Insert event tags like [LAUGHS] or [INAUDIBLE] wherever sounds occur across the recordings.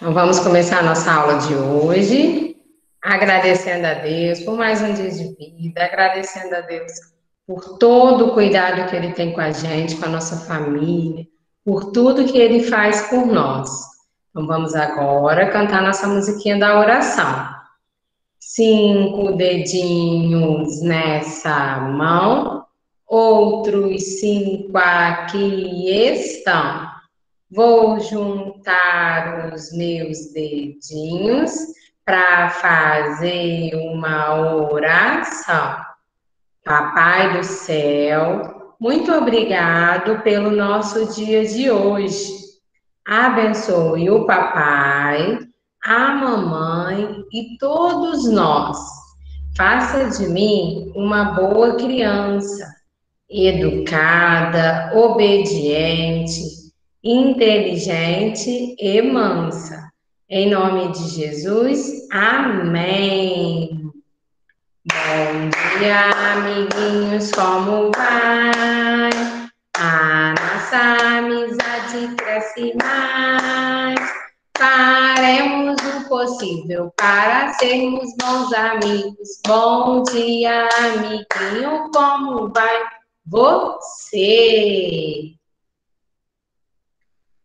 Então, vamos começar a nossa aula de hoje, agradecendo a Deus por mais um dia de vida, agradecendo a Deus por todo o cuidado que Ele tem com a gente, com a nossa família, por tudo que Ele faz por nós. Então, vamos agora cantar nossa musiquinha da oração. Cinco dedinhos nessa mão, outros cinco aqui estão Vou juntar os meus dedinhos para fazer uma oração. Papai do céu, muito obrigado pelo nosso dia de hoje. Abençoe o papai, a mamãe e todos nós. Faça de mim uma boa criança, educada, obediente inteligente e mansa. Em nome de Jesus, amém. Bom dia, amiguinhos, como vai? A nossa amizade cresce mais. Faremos o possível para sermos bons amigos. Bom dia, amiguinho, como vai você?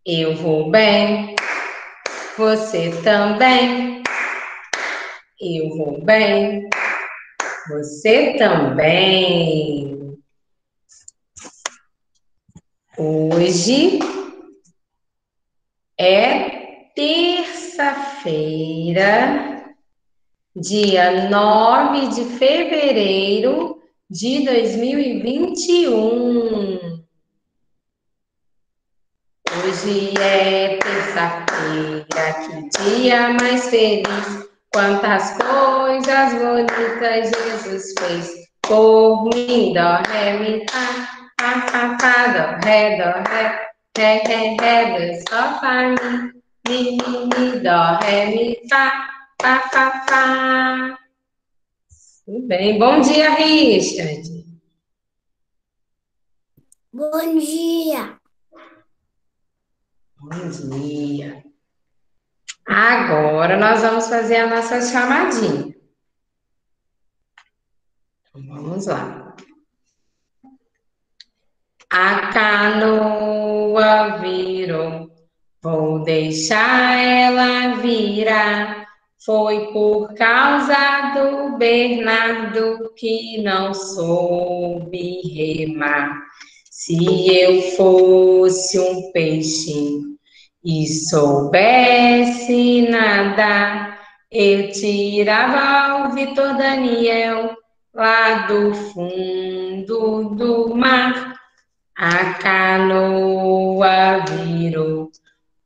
Eu vou bem, você também. Eu vou bem, você também. Hoje é terça-feira, dia 9 de fevereiro de 2021. Hoje é terça-feira, que dia mais feliz. Quantas coisas bonitas Jesus fez por mim. Dó, ré, mi, fá, fá, fá, fá, dó, ré, dó, ré, ré, ré, ré, dó, sol, fá, mi, mi, mi, mi, dó, ré, mi, fá, fá, fá, fá. Tudo bem. Bom dia, Richard. Bom dia. Bom dia. Agora nós vamos fazer a nossa chamadinha. Então, vamos lá. A canoa virou, vou deixar ela virar. Foi por causa do Bernardo que não soube remar. Se eu fosse um peixe e soubesse nadar, eu tirava o Vitor Daniel lá do fundo do mar. A canoa virou,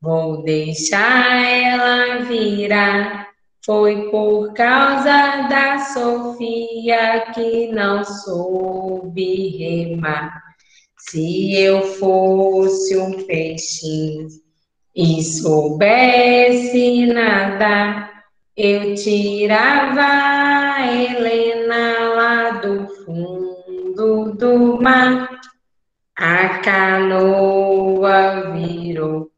vou deixar ela virar. Foi por causa da Sofia que não soube remar. Se eu fosse um peixinho e soubesse nadar, eu tirava a Helena lá do fundo do mar. A canoa virou,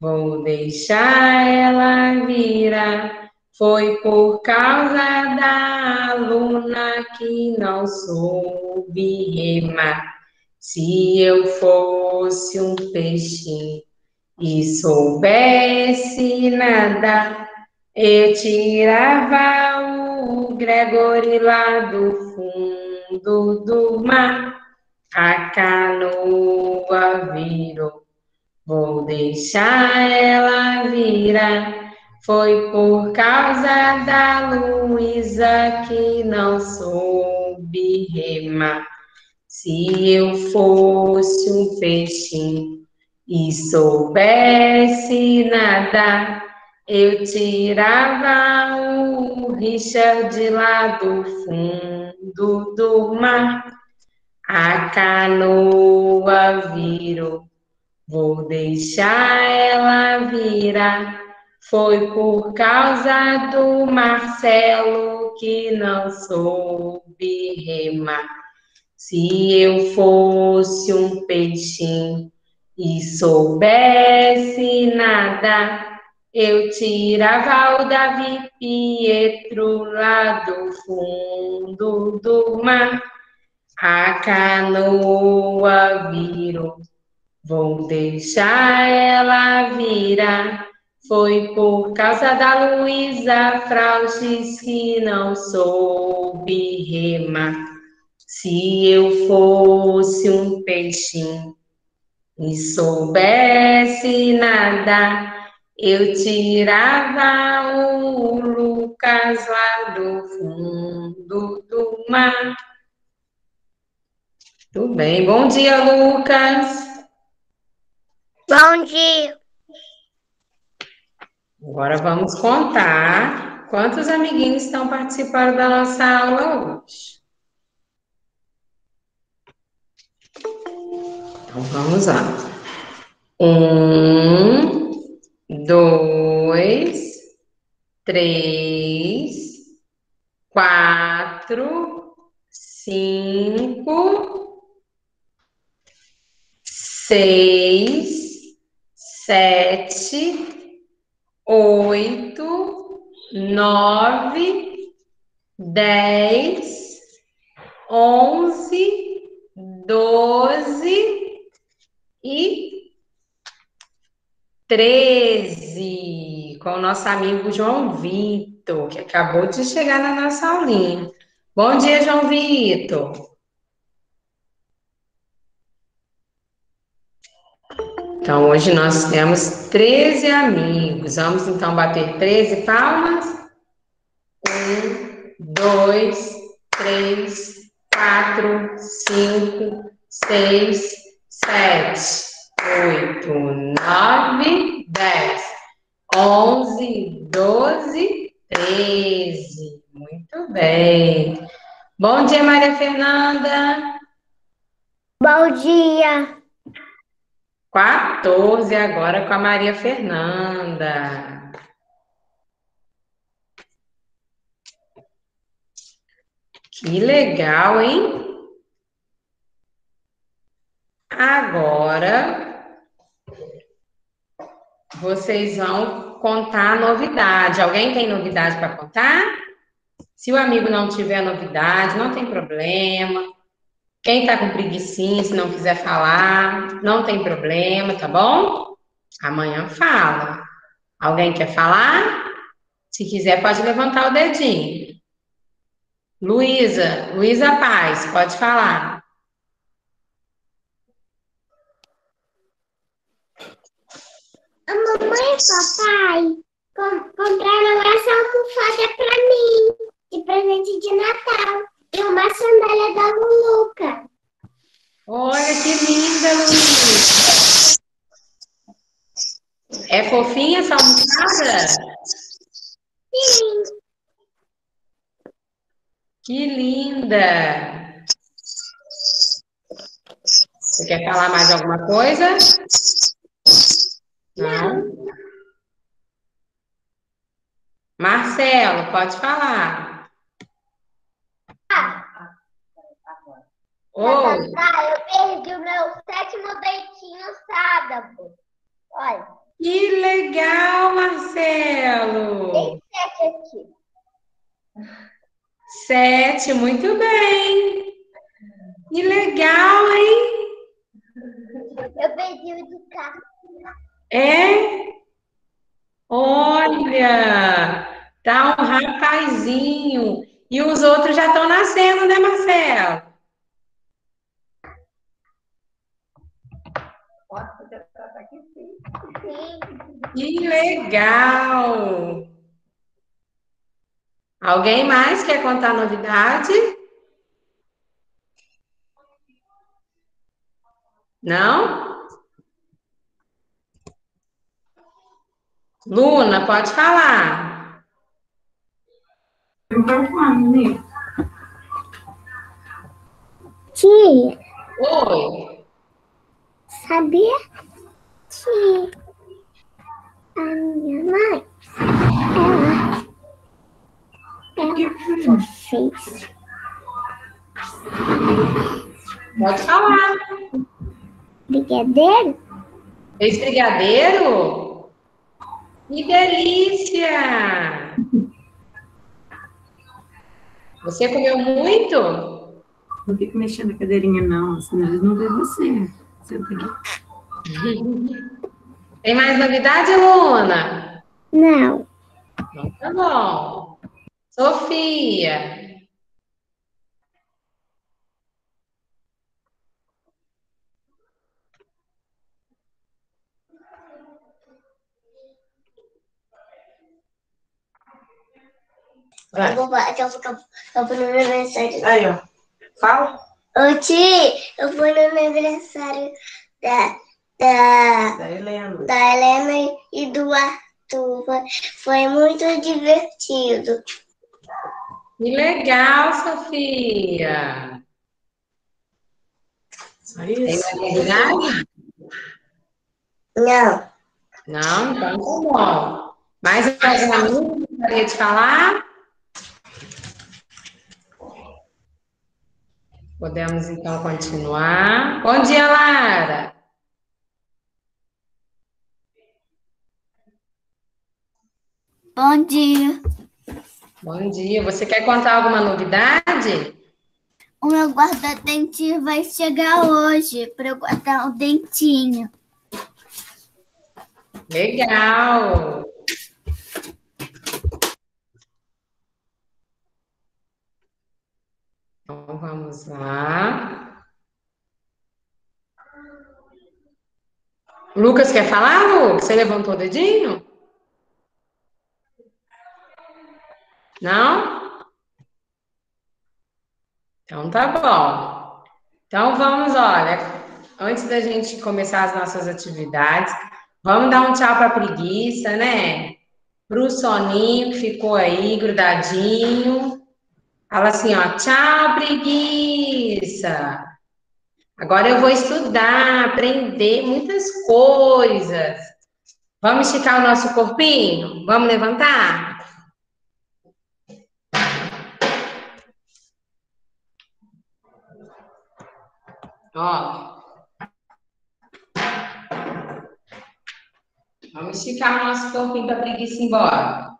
vou deixar ela virar. Foi por causa da aluna que não soube remar. Se eu fosse um peixinho e soubesse nadar, eu tirava o Gregory lá do fundo do mar. A canoa virou, vou deixar ela virar. Foi por causa da Luísa que não soube remar. Se eu fosse um peixinho e soubesse nadar, eu tirava o Richard lá do fundo do mar. A canoa virou, vou deixar ela virar. Foi por causa do Marcelo que não soube remar. Se eu fosse um peixinho e soubesse nadar, eu tirava o Davi Pietro lá do fundo do mar. A canoa virou, vou deixar ela virar. Foi por causa da Luísa Frauches que não soube remar. Se eu fosse um peixinho e soubesse nadar, eu tirava o Lucas lá do fundo do mar. Tudo bem. Bom dia, Lucas. Bom dia. Agora vamos contar quantos amiguinhos estão participando da nossa aula hoje. Então vamos lá. Um, dois, três, quatro, cinco, seis, sete, oito, nove, dez, onze, doze e 13, com o nosso amigo João Vitor, que acabou de chegar na nossa aulinha. Bom dia, João Vitor. Então, hoje nós temos 13 amigos. Vamos então bater 13 palmas. Um, dois, três, quatro, cinco, seis, sete, oito, nove, dez, onze, doze, treze. Muito bem. Bom dia, Maria Fernanda. Bom dia. 14 agora com a Maria Fernanda. Que legal, hein? Agora, vocês vão contar a novidade. Alguém tem novidade para contar? Se o amigo não tiver novidade, não tem problema. Quem está com preguiça, se não quiser falar, não tem problema, tá bom? Amanhã fala. Alguém quer falar? Se quiser, pode levantar o dedinho. Luísa, Luísa Paz, pode falar. A mamãe e papai compraram essa almofada para mim, de presente de Natal. E uma sandália da Luluca. Olha que linda, Luísa. É fofinha essa almofada? Sim. Que linda. Você quer falar mais alguma coisa? Marcelo, pode falar. Oi. Ah, eu perdi o meu sétimo dentinho sábado. Olha. Que legal, Marcelo. Tem sete aqui. Sete, muito bem. Que legal, hein? Eu perdi o de cá. É? Olha, tá um rapazinho. E os outros já estão nascendo, né, Marcelo? Que legal! Alguém mais quer contar novidade? Não? Luna, pode falar. Eu quero falar, menino. Tia, Oi. sabia que a minha mãe, ela, ela fez Pode falar. brigadeiro? Fez brigadeiro? Que delícia! Você comeu muito? Não fica mexendo a cadeirinha, não, senão eles não vêem você. Senta aqui. Tem mais novidade, Luna? Não. Então tá bom. Sofia. Eu vou, eu vou, eu vou no meu aniversário. Aí, ó. Fala. Ô, Ti, eu fui no meu aniversário da, da, Da Helena. da Helena e do Arthur. Foi, muito divertido. Que legal, Sofia. Só Tem isso. mais novidade? Não. Não, então tá bom. Mais alguma que gostaria de falar? Podemos então continuar. Bom dia, Lara. Bom dia. Bom dia. Você quer contar alguma novidade? O meu guarda-dente vai chegar hoje para eu guardar o dentinho. Legal. Então vamos lá. Lucas quer falar, Lu? Você levantou o dedinho? Não? Então tá bom. Então vamos, olha, antes da gente começar as nossas atividades, vamos dar um tchau para a preguiça, né? Para o soninho que ficou aí grudadinho. Fala assim, ó, tchau, preguiça. Agora eu vou estudar, aprender muitas coisas. Vamos esticar o nosso corpinho? Vamos levantar? Ó. Vamos esticar o nosso corpinho para preguiça ir embora.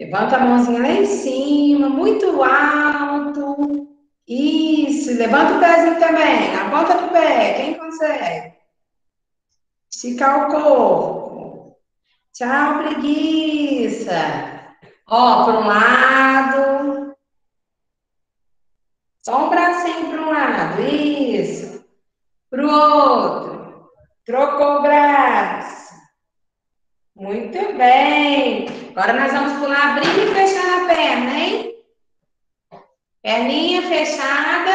Levanta a mãozinha lá em cima, muito alto. Isso, levanta o pezinho também, na ponta do pé, quem consegue? Esticar o corpo. Tchau, preguiça. Ó, para um lado. Só um bracinho para um lado, isso. Para o outro. Trocou o braço. Muito bem. Agora nós vamos pular, abrir e fechar a perna, hein? Perninha fechada.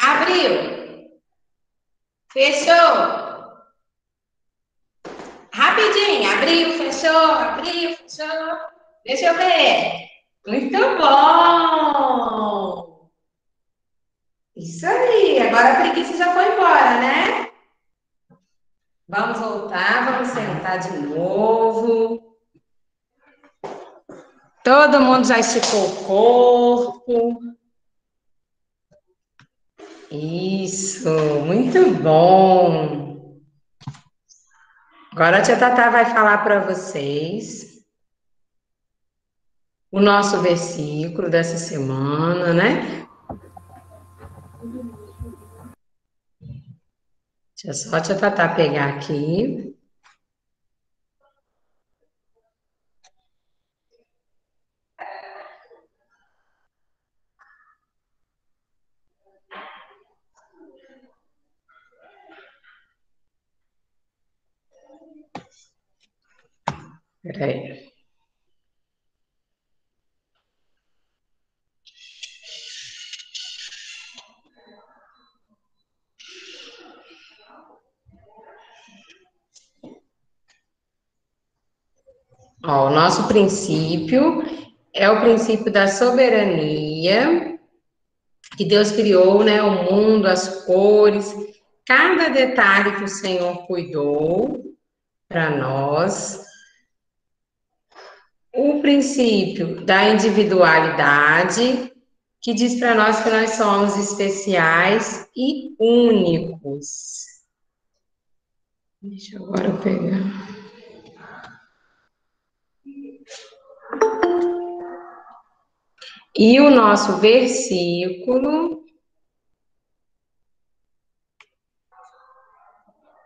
Abriu. Fechou. Rapidinho. Abriu, fechou, abriu, fechou. Deixa eu ver. Muito bom. Isso aí. Agora a preguiça já foi embora, né? Vamos voltar, vamos sentar de novo. Todo mundo já esticou o corpo. Isso, muito bom. Agora a tia Tatá vai falar para vocês o nosso versículo dessa semana, né? Deixa só a tia Tatá pegar aqui. Peraí. Ó, o nosso princípio é o princípio da soberania, que Deus criou, né, o mundo, as cores, cada detalhe que o Senhor cuidou para nós o princípio da individualidade, que diz para nós que nós somos especiais e únicos. Deixa agora eu pegar. E o nosso versículo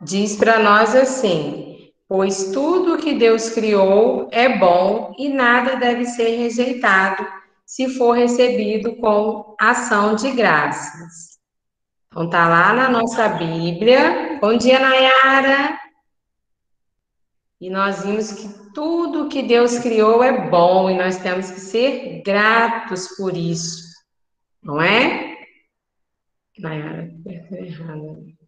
diz para nós assim: Pois tudo que Deus criou é bom e nada deve ser rejeitado se for recebido com ação de graças. Então tá lá na nossa Bíblia. Bom dia, Nayara. E nós vimos que tudo que Deus criou é bom e nós temos que ser gratos por isso. Não é? Nayara, errada.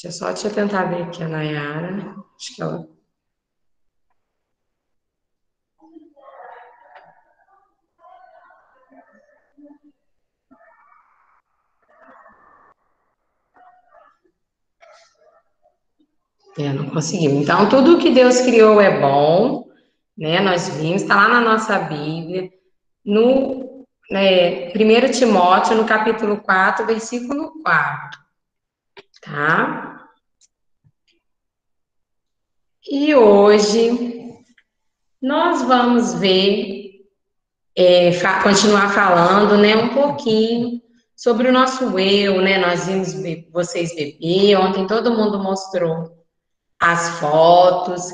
Deixa eu só te tentar ver aqui a Nayara. Acho que ela. É, não conseguimos. Então, tudo que Deus criou é bom, né? Nós vimos, está lá na nossa Bíblia, no né, 1 Timóteo, no capítulo 4, versículo 4 tá? E hoje nós vamos ver, é, continuar falando, né, um pouquinho sobre o nosso eu, né? Nós vimos vocês beber, ontem todo mundo mostrou as fotos,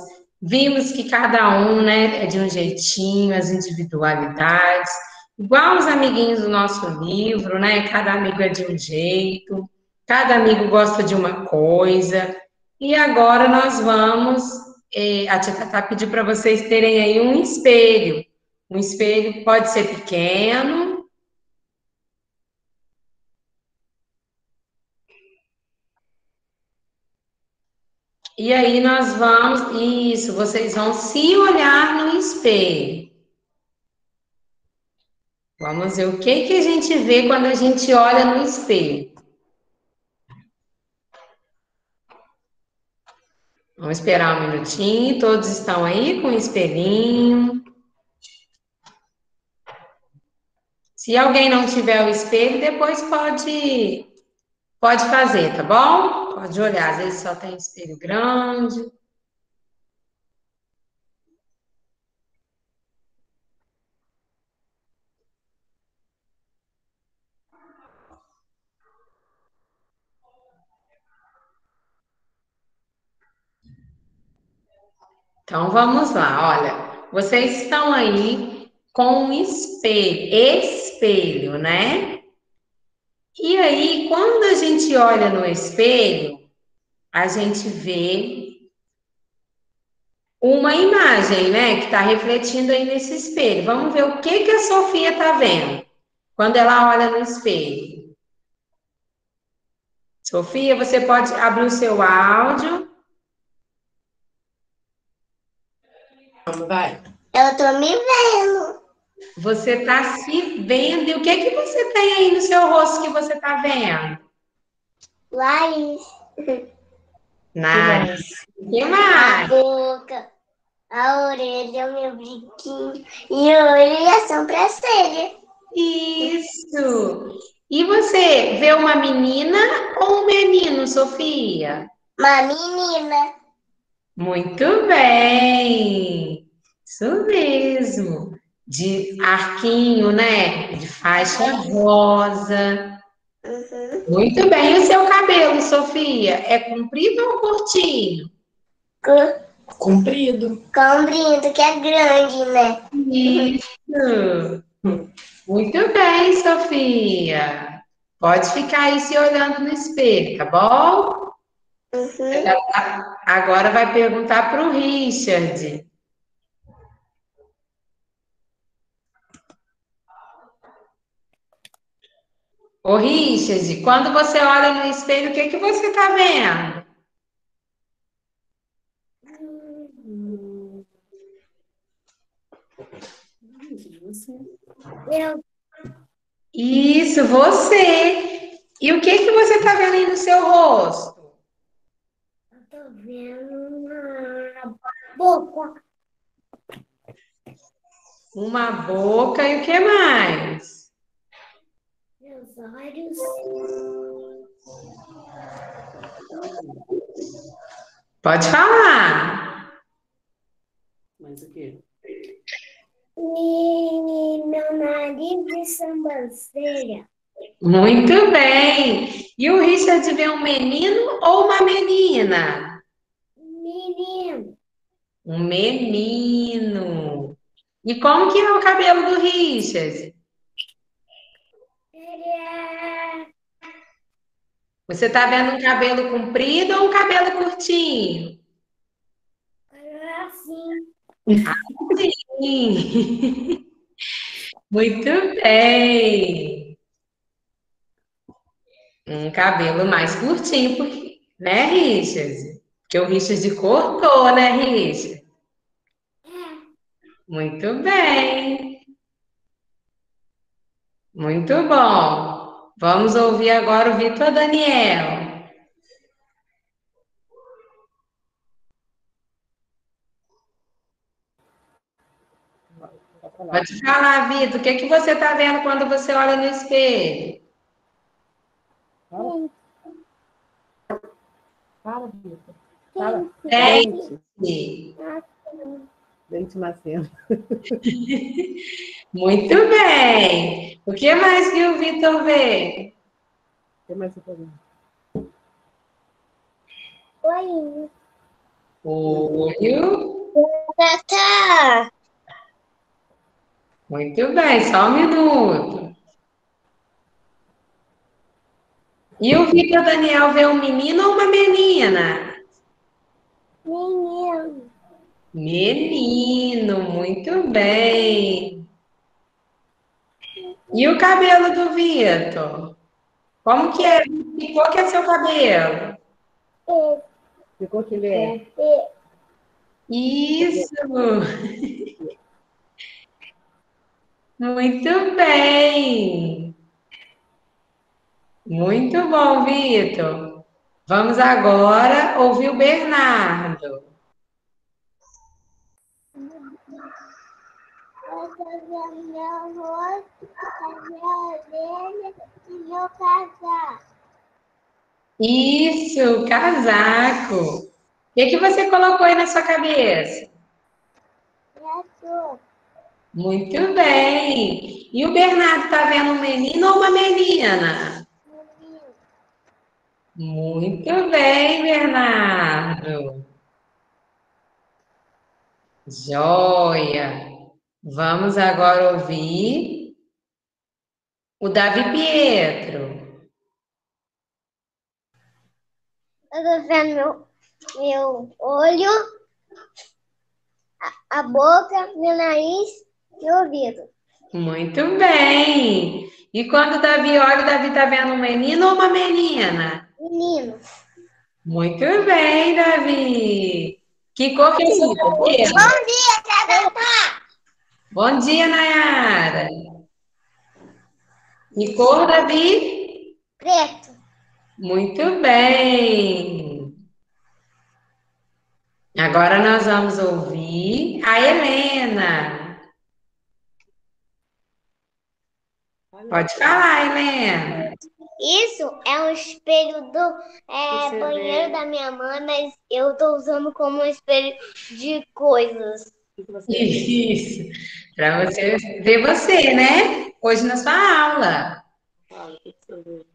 vimos que cada um, né, é de um jeitinho, as individualidades, igual os amiguinhos do nosso livro, né? Cada amigo é de um jeito. Cada amigo gosta de uma coisa. E agora nós vamos. Eh, a Tia Tatá pediu para vocês terem aí um espelho. Um espelho pode ser pequeno. E aí nós vamos. Isso, vocês vão se olhar no espelho. Vamos ver o que, que a gente vê quando a gente olha no espelho. Vamos esperar um minutinho. Todos estão aí com o espelhinho. Se alguém não tiver o espelho, depois pode pode fazer, tá bom? Pode olhar, às vezes só tem espelho grande. Então vamos lá, olha, vocês estão aí com um espelho, espelho, né? E aí, quando a gente olha no espelho, a gente vê uma imagem, né, que está refletindo aí nesse espelho. Vamos ver o que que a Sofia está vendo quando ela olha no espelho. Sofia, você pode abrir o seu áudio. Vai. Eu tô me vendo. Você está se vendo. E o que que você tem aí no seu rosto que você está vendo? Laís. Nariz. [LAUGHS] O que A mais? boca, a orelha, o meu brinquinho e a olho e a sobrancelha. Isso. E você vê uma menina ou um menino, Sofia? Uma menina. Muito bem. Isso mesmo. De arquinho, né? De faixa rosa. Uhum. Muito bem. E o seu cabelo, Sofia? É comprido ou curtinho? Com, Comprido. com brinco que é grande, né? Isso. Muito bem, Sofia. Pode ficar aí se olhando no espelho, tá bom? Uhum. Agora vai perguntar para o Richard. Ô, Richard, quando você olha no espelho, o que, que você está vendo? Eu Isso, você. E o que, que você está vendo aí no seu rosto? tô vendo uma boca, Uma boca e o que mais? Meus olhos, Pode falar. Mais o quê? E meu nariz de sobrancelha. Muito bem. E o Richard vê um menino ou uma menina? Menino. Um menino. E como que é o cabelo do Richard? Você está vendo um cabelo comprido ou um cabelo curtinho? assim. Sim. Muito bem. Um cabelo mais curtinho, porque- né, Richard? Porque o Richard cortou, né, Richard? Muito bem. Muito bom. Vamos ouvir agora o Vitor Daniel. Pode falar, Vitor. O que que você está vendo quando você olha no espelho? Fala, Vitor. Fala. Dente. Dente nascendo. [LAUGHS] Muito bem. O que mais que o Vitor vê? O que mais você tá vendo? Oi. Olho. Tata. Muito bem, só um minuto. E o Vitor Daniel vê um menino ou uma menina? Menino. Menino, muito bem. E o cabelo do Vitor? Como que é? Que cor que é seu cabelo? Ficou que ele é. Isso! Muito bem! Muito bom, Vitor. Vamos agora ouvir o Bernardo. Vendo meu rosto, a minha orelha e meu casaco. Isso, casaco. O que, você colocou aí na sua cabeça? Touca. Muito bem. E o Bernardo está vendo um menino ou uma menina? Menino. Muito bem, Bernardo. Joia. Vamos agora ouvir o Davi Pietro. Eu tô vendo meu, meu olho, a, a boca, meu nariz e o ouvido. Muito bem. E quando o Davi olha, o Davi está vendo um menino ou uma menina? Menino. Muito bem, Davi. Que cor que é o seu cabelo? dia! Bom dia, Nayara. Que cor, Davi? Preto. Muito bem. Agora nós vamos ouvir a Helena. Pode falar, Helena. Isso é um espelho do é, banheiro vê. da minha mãe, mas eu tô usando como um espelho de coisas. Que você? Isso. Para você ver você, né? Hoje na sua aula.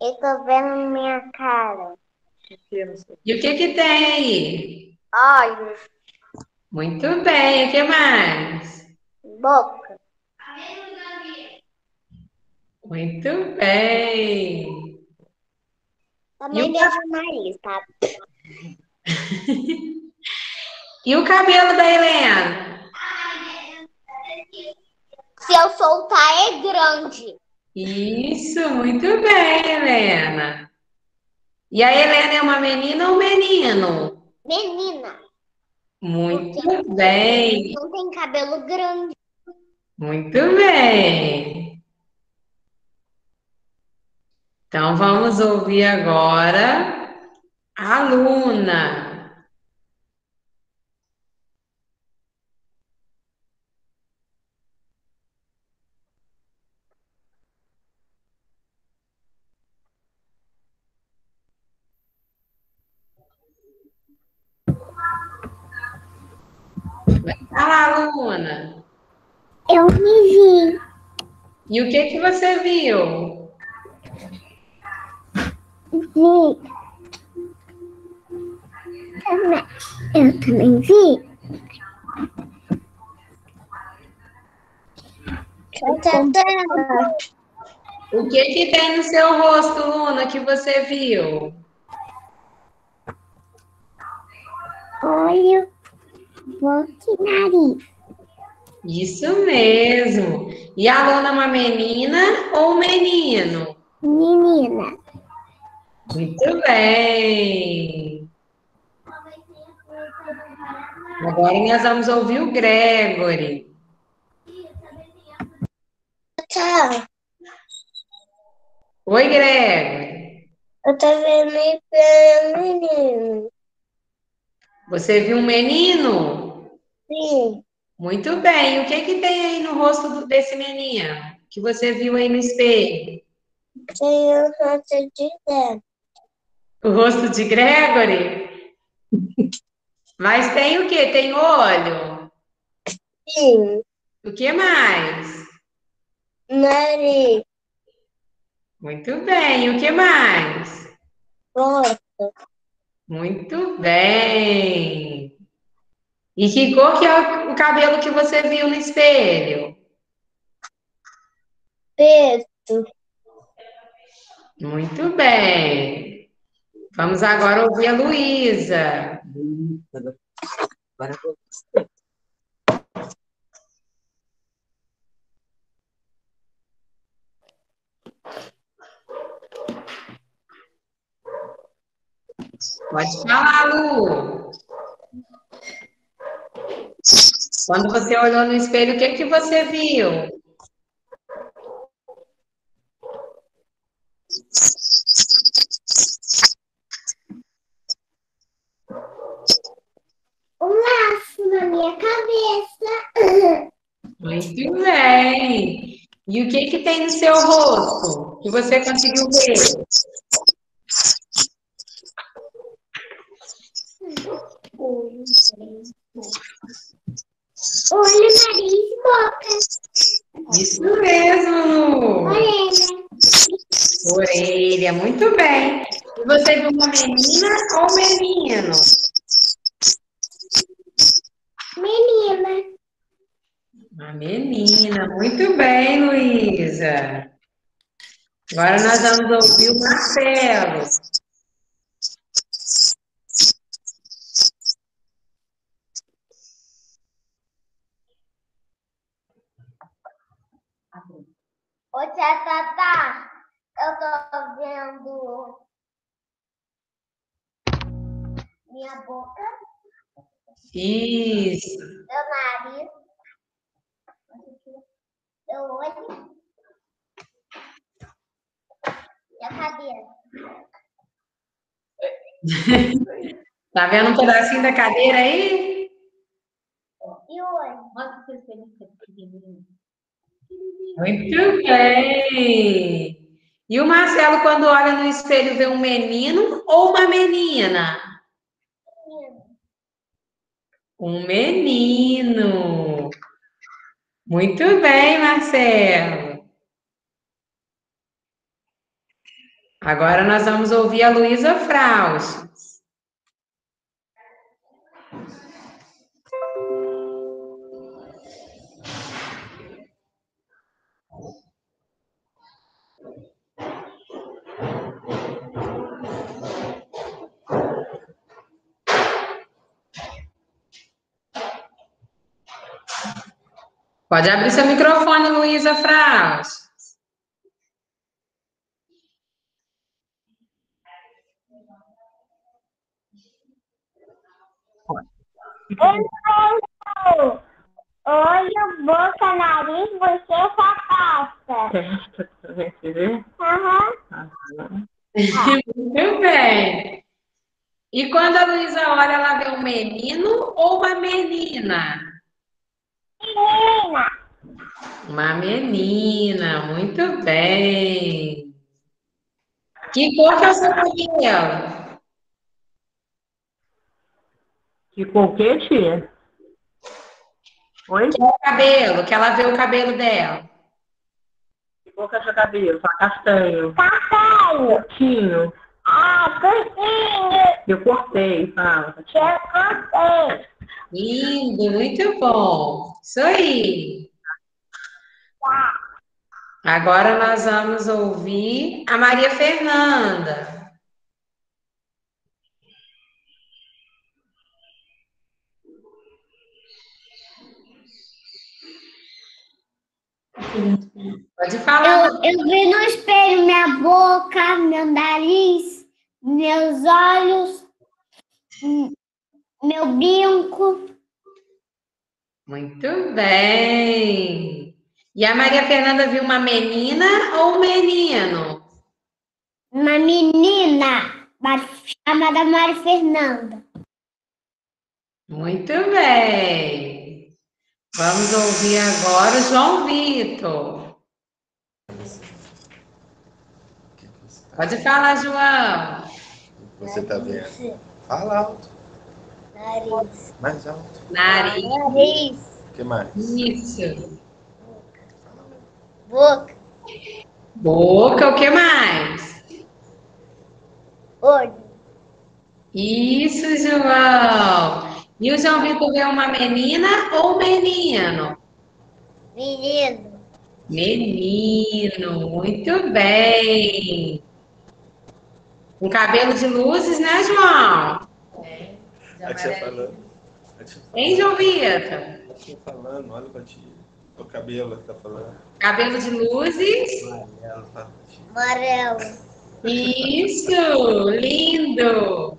Eu tô vendo minha cara. E o que que tem aí? Olhos, Muito bem. O que mais? boca. Muito bem. Também E o vejo o nariz, tá? [LAUGHS] E o cabelo da Helena? Se eu soltar, é grande. Isso, muito bem, Helena. E a Helena é uma menina ou menino? Menina. Muito bem, Não tem cabelo grande. muito bem. Então vamos ouvir agora a Luna. Fala, Luna. Eu me vi. E o que que você viu? Vi. Eu também vi. O que que tem no seu rosto, Luna, que você viu? Olho, boca e nariz. Isso mesmo. E a Luna é uma menina ou um menino? Menina. Muito bem. Agora nós vamos ouvir o Gregory. Tchau. Oi, Gregory. Eu tô vendo pelo menino. Você viu um menino? Sim. Muito bem. O que que tem aí no rosto do- desse menino? Que você viu aí no espelho? Tem o rosto de dentro. O rosto de Gregory? [LAUGHS] Mas tem o quê? Tem olho? Sim. O que mais? Nariz. Muito bem. O que mais? Boca. Muito bem. E que cor que é o cabelo que você viu no espelho? Peito. Muito bem. Vamos agora ouvir a Luísa. Agora vou. Pode falar, Lu. Quando você olhou no espelho, o que que você viu? Um laço na minha cabeça. Muito bem. E o que que tem no seu rosto que você conseguiu ver? Olho, nariz e boca. Isso mesmo, Lu. Orelha. Orelha, muito bem. E você viu uma menina ou um menino? Menina. Uma menina, muito bem, Luísa. Agora nós vamos ouvir o Marcelo. Ô, tia Tata, eu tô vendo minha boca, Isso. meu nariz, meu olho e a cadeira. [LAUGHS] Tá vendo um pedacinho da cadeira aí? E o olho? Muito bem. E o Marcelo, quando olha no espelho, vê um menino ou uma menina? Um menino. Muito bem, Marcelo. Agora nós vamos ouvir a Luísa Frausch. Pode abrir seu microfone, Luísa Frausch. Olho, boca, nariz, bochecha, pasta. Pra ver. Aham. Muito bem. E quando a Luísa olha, ela vê um menino ou uma menina? Menina. Uma menina, muito bem. Que cor que é o seu cabelo? Que cor que, tia? Oi? Que é o cabelo, que ela vê o cabelo dela. Que cor que é seu cabelo? Castanho. Castanho. Curtinho. Ah, curtinho. Eu cortei, fala. Eu cortei. Lindo, muito bom. Isso aí. Agora nós vamos ouvir a Maria Fernanda. Pode falar. Eu, eu vi no espelho minha boca, meu nariz, meus olhos, meu brinco. Muito bem. E a Maria Fernanda viu uma menina ou um menino? Uma menina chamada Maria Fernanda. Muito bem. Vamos ouvir agora o João Vitor. Pode falar, João. Você tá vendo? Fala alto, Nariz. mais alto. Nariz. Nariz. O que mais? Isso. Boca. Boca, o que mais? Olho. Isso, João. E o João Vitor vê uma menina ou um menino? Menino. Menino, muito bem. Com cabelo de luzes, né, João? É que você falando. É você Hein, João Vitor? É que você falando, olha pra ti. O cabelo que tá falando. Cabelo de luzes. Amarelo, ti. Amarelo. Isso, lindo.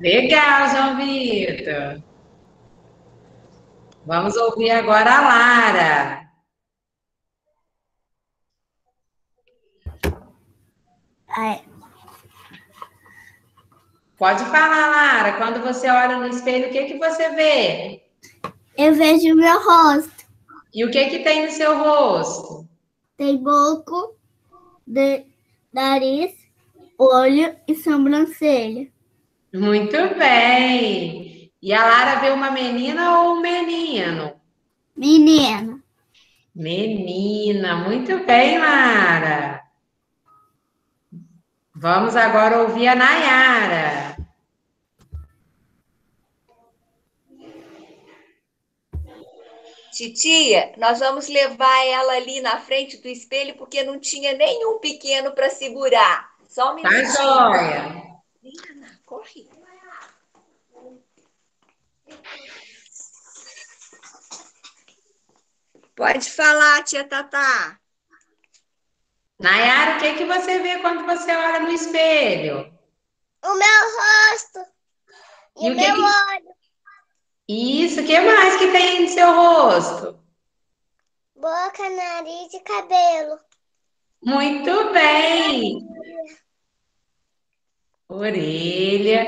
Legal, João Vitor. Vamos ouvir agora a Lara. Pode falar, Lara. Quando você olha no espelho, o que que você vê? Eu vejo meu rosto. E o que que tem no seu rosto? Tem boca, de, nariz, olho e sobrancelha. Muito bem. E a Lara vê uma menina ou um menino? Menina. Menina, muito bem, Lara. Vamos agora ouvir a Nayara. Titia, nós vamos levar ela ali na frente do espelho porque não tinha nenhum pequeno para segurar. Só um Tá minutinho. joia. Vem, Ana, corre. Pode falar, tia Tatá. Nayara, o que que você vê quando você olha no espelho? O meu rosto. E o que que- olho. Isso, o que mais que tem no seu rosto? Boca, nariz e cabelo. Muito bem. Orelha.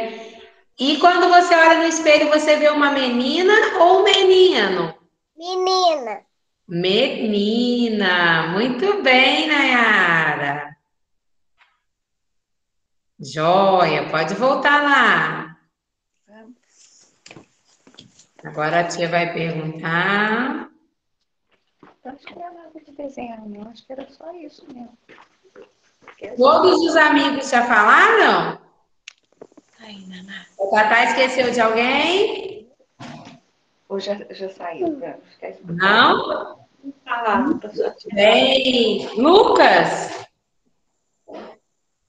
E quando você olha no espelho, você vê uma menina ou um menino? Menina. Menina. Muito bem, Nayara. Joia, pode voltar lá. Agora a tia vai perguntar. Acho que não era nada de desenhar, não. Acho que era só isso mesmo. Todos os amigos já falaram? Ai, Naná. O Tatá esqueceu de alguém? Ou já, já saiu? pra ficar escutando? Não? Bem. Lucas?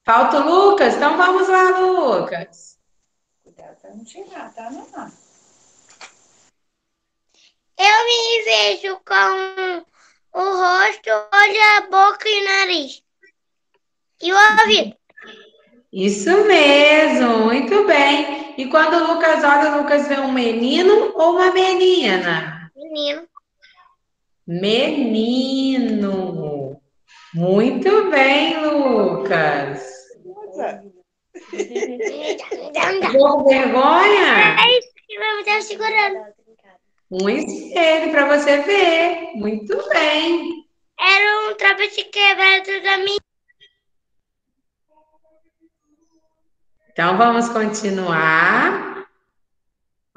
Falta o Lucas? Então vamos lá, Lucas. Cuidado pra não tirar, tá, Naná? Eu me vejo com o rosto, olho, a boca e o nariz. E o ouvido. Isso mesmo, muito bem. E quando o Lucas olha, o Lucas vê um menino ou uma menina? Menino. Menino. Muito bem, Lucas. Com vergonha? É isso que vai me estar segurando. Um espelho para você ver. Muito bem. Era um travesti quebrado da minha. Então vamos continuar.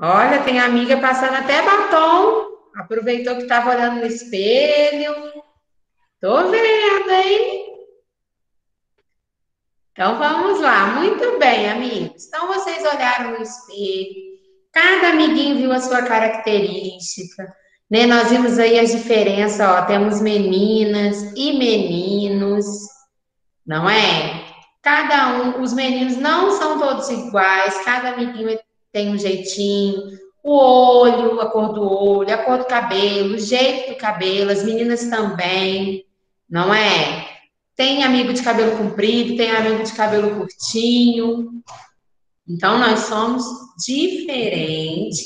Olha, tem amiga passando até batom. Aproveitou que estava olhando no espelho. Tô vendo, hein? Então vamos lá. Muito bem, amigos. Então vocês olharam no espelho. Cada amiguinho viu a sua característica. Né? Nós vimos aí as diferenças, ó. Temos meninas e meninos, não é? Cada um, os meninos não são todos iguais, cada amiguinho tem um jeitinho, o olho, a cor do olho, a cor do cabelo, o jeito do cabelo, as meninas também, não é? Tem amigo de cabelo comprido, tem amigo de cabelo curtinho. Então, nós somos diferentes,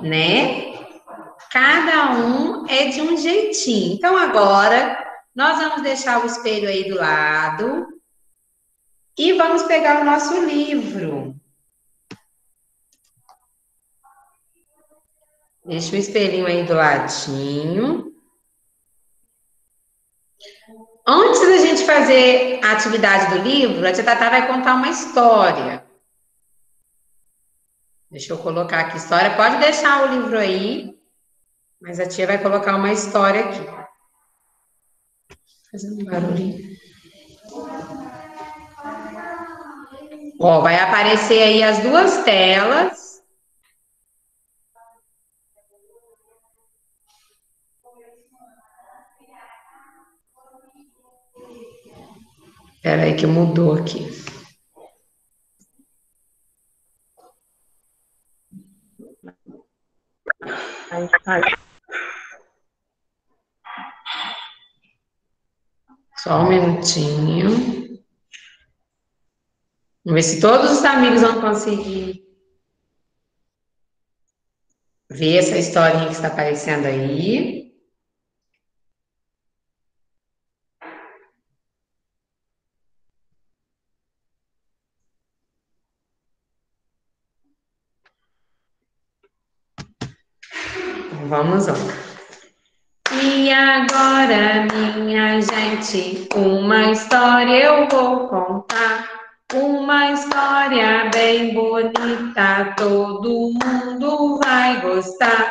né? Cada um é de um jeitinho. Então, agora, nós vamos deixar o espelho aí do lado e vamos pegar o nosso livro. Deixa o espelhinho aí do ladinho. Antes da gente fazer a atividade do livro, a tia Tatá vai contar uma história. Deixa eu colocar aqui história. Pode deixar o livro aí, mas a tia vai colocar uma história aqui. Fazendo um barulhinho. Ó, vai aparecer aí as duas telas. Espera aí que mudou aqui. Só um minutinho. Vamos ver se todos os amigos vão conseguir ver essa historinha que está aparecendo aí. Então, Vamos lá. E agora, minha gente, uma história eu vou contar. Uma história bem bonita, todo mundo vai gostar.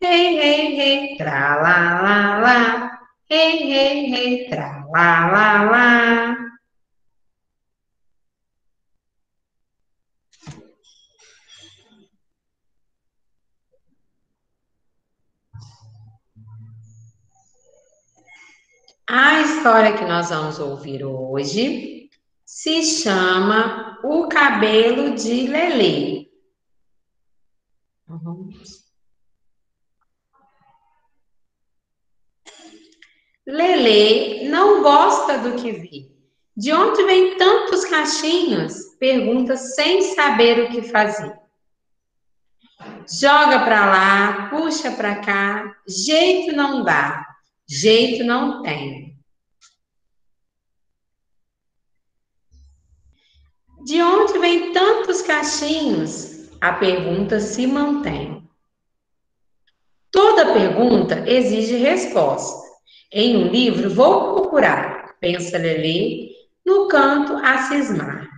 Hey, hey, hey, tra lá, lá, lá. Hey, tra lá, lá, lá. A história que nós vamos ouvir hoje se chama O Cabelo de. Vamos. Lelê não gosta do que vê. De onde vem tantos cachinhos? Pergunta sem saber o que fazer. Joga para lá, puxa para cá, jeito não dá, jeito não tem. De onde vem tantos cachinhos? A pergunta se mantém. Toda pergunta exige resposta. Em um livro, vou procurar, pensa Lelê, no canto a cismar.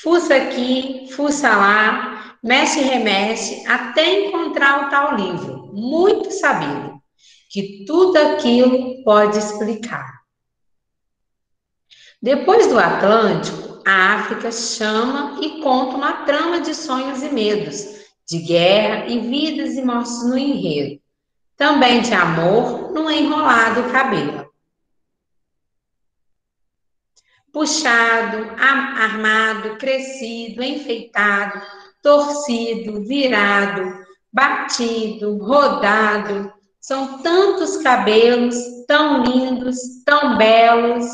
Fuça aqui, fuça lá, mexe e remexe, até encontrar o tal livro, muito sabido, que tudo aquilo pode explicar. Depois do Atlântico, a África chama e conta uma trama de sonhos e medos, de guerra e vidas e mortes no enredo, também de amor no enrolado cabelo. Puxado, armado, crescido, enfeitado, torcido, virado, batido, rodado, são tantos cabelos, tão lindos, tão belos.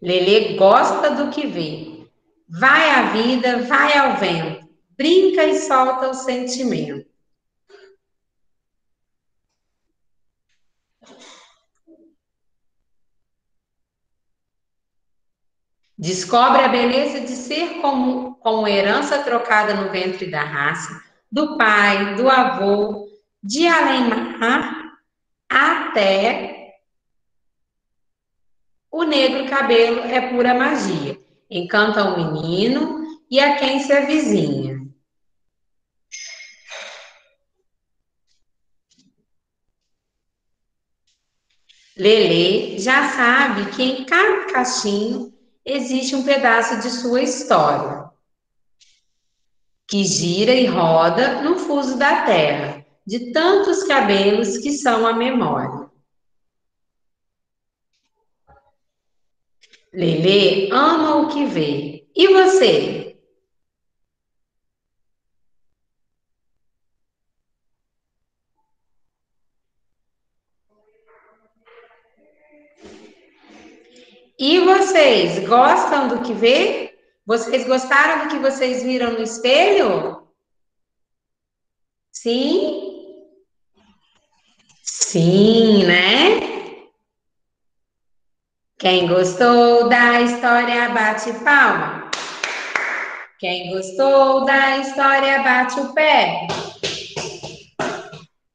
Lelê gosta do que vê. Vai à vida, vai ao vento, brinca e solta o sentimento. Descobre a beleza de ser como, como herança trocada no ventre da raça, do pai, do avô, de além-mar até o negro cabelo é pura magia. Encanta o menino e a quem se avizinha. Lele já sabe que em cada cachinho existe um pedaço de sua história, que gira e roda no fuso da terra, de tantos cabelos que são a memória. Lelê ama o que vê. E você? E vocês gostam do que vê? Vocês gostaram do que vocês viram no espelho? Sim? Sim, né? Quem gostou da história bate palma. Quem gostou da história bate o pé.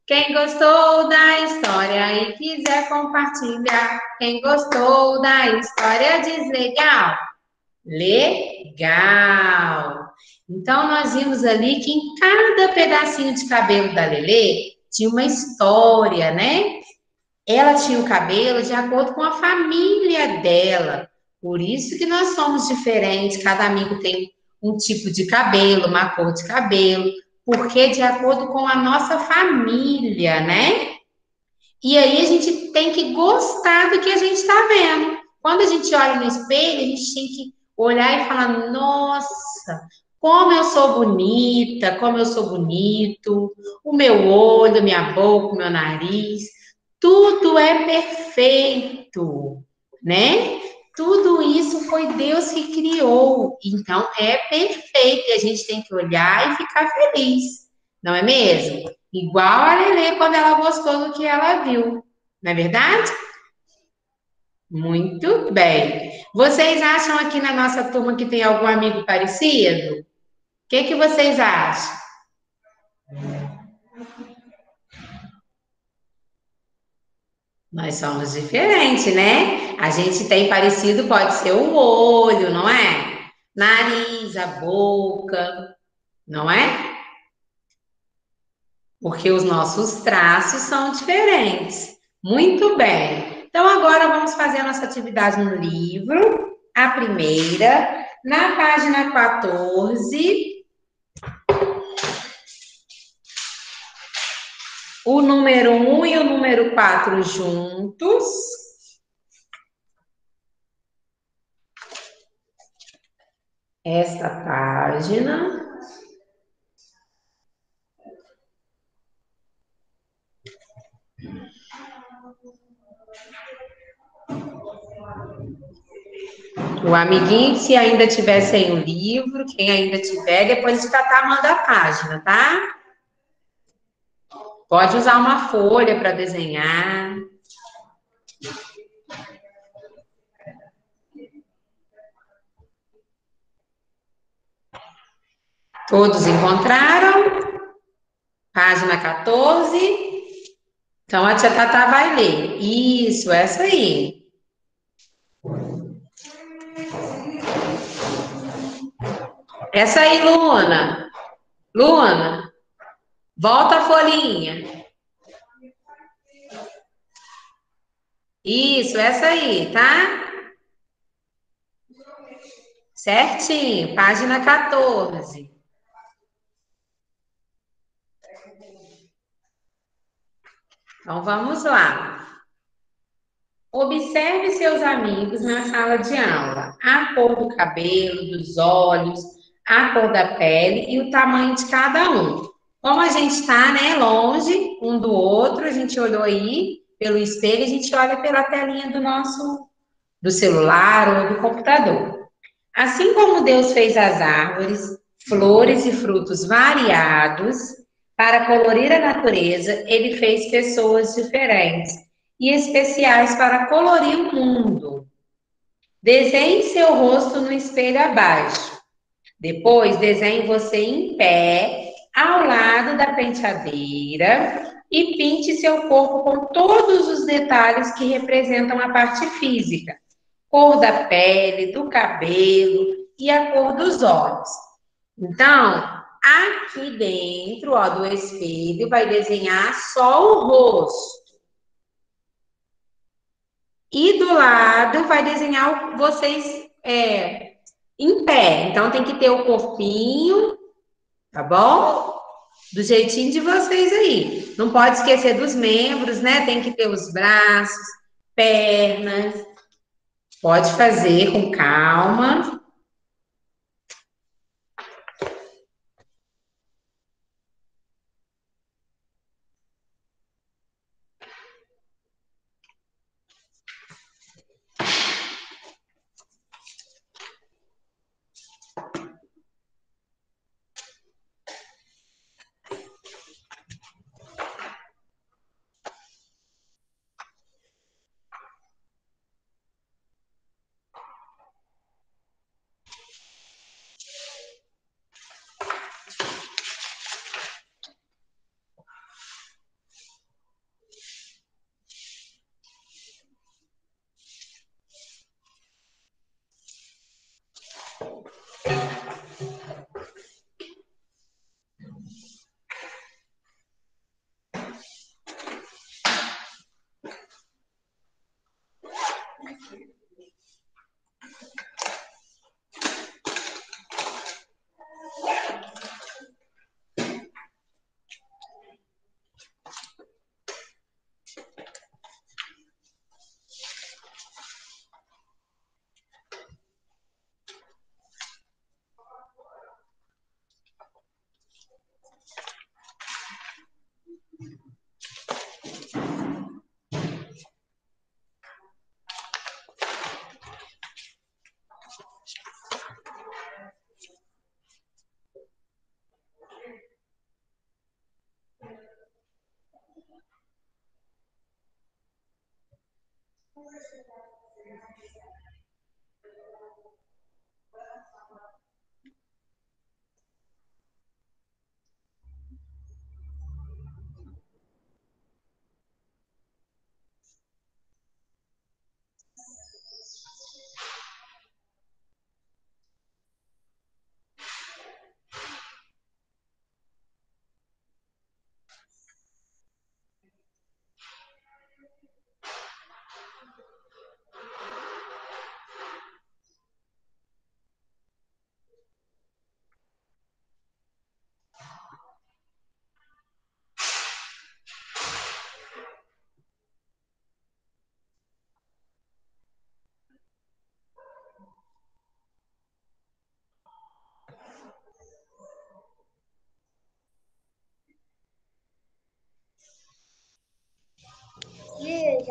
Quem gostou da história e quiser compartilhar, quem gostou da história diz legal. Legal. Então nós vimos ali que em cada pedacinho de cabelo da Lelê tinha uma história, né? Ela tinha o cabelo de acordo com a família dela. Por isso que nós somos diferentes, cada amigo tem um tipo de cabelo, uma cor de cabelo porque de acordo com a nossa família, né? E aí a gente tem que gostar do que a gente está vendo. Quando a gente olha no espelho, a gente tem que olhar e falar: nossa, como eu sou bonita, como eu sou bonito, o meu olho, minha boca, o meu nariz, tudo é perfeito, né? Tudo isso foi Deus que criou. Então é perfeito. E a gente tem que olhar e ficar feliz. Não é mesmo? Igual a Lelê quando ela gostou do que ela viu. Não é verdade? Muito bem. Vocês acham aqui na nossa turma que tem algum amigo parecido? O que, que vocês acham? Nós somos diferentes, né? A gente tem parecido, pode ser o olho, não é? Nariz, a boca, não é? Porque os nossos traços são diferentes. Muito bem. Então, agora vamos fazer a nossa atividade no livro. A primeira, na página 14, o número 1 e o número 4 juntos. Esta página. O amiguinho, se ainda tiver sem o livro, quem ainda tiver, depois de catar, manda a página, tá? Pode usar uma folha para desenhar. Todos encontraram? Página 14. Então, a tia Tata vai ler. Isso, essa aí. Essa aí, Luna. Luna. Volta a folhinha. Isso, essa aí, tá? Certinho, página 14. Então vamos lá. Observe seus amigos na sala de aula. A cor do cabelo, dos olhos, a cor da pele e o tamanho de cada um. Como a gente está, né, longe um do outro, a gente olhou aí pelo espelho, a gente olha pela telinha do nosso do celular ou do computador. Assim como Deus fez as árvores, flores e frutos variados para colorir a natureza, ele fez pessoas diferentes e especiais para colorir o mundo. Desenhe seu rosto no espelho abaixo. Depois, desenhe você em pé ao lado da penteadeira e pinte seu corpo com todos os detalhes que representam a parte física, cor da pele, do cabelo e a cor dos olhos. Então, aqui dentro, ó, do espelho, vai desenhar só o rosto. E do lado vai desenhar vocês é, em pé. Então tem que ter o corpinho, tá bom? Do jeitinho de vocês aí. Não pode esquecer dos membros, né? Tem que ter os braços, pernas. Pode fazer com calma.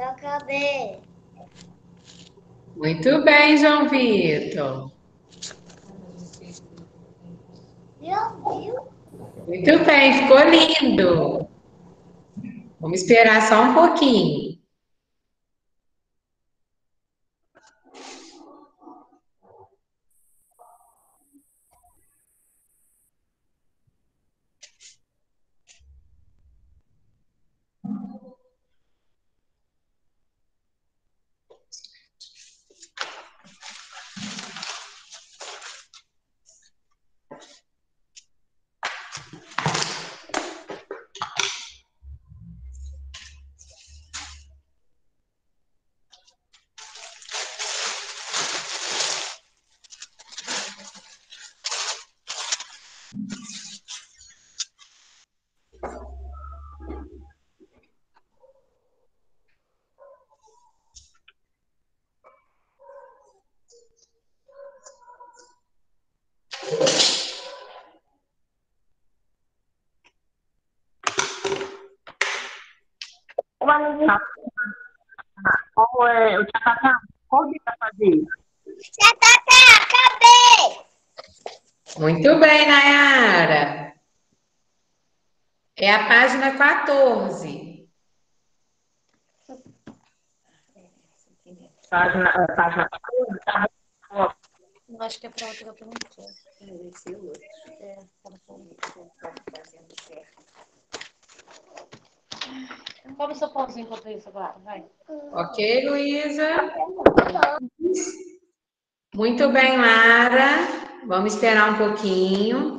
Acabei. Muito bem, João Vitor. Muito bem, ficou lindo. Vamos esperar só um pouquinho. Qual é o tacacá? Qual dia vai fazer? Já tá, tá, acabei. Muito bem, Nayara. É a página 14. Página, é, página 14, tá? Eu acho que para outra pergunta. Esse outro. É, para fazendo certo. Come seu pãozinho enquanto isso agora, vai. Ok, Luísa? Muito bem, Lara. Vamos esperar um pouquinho.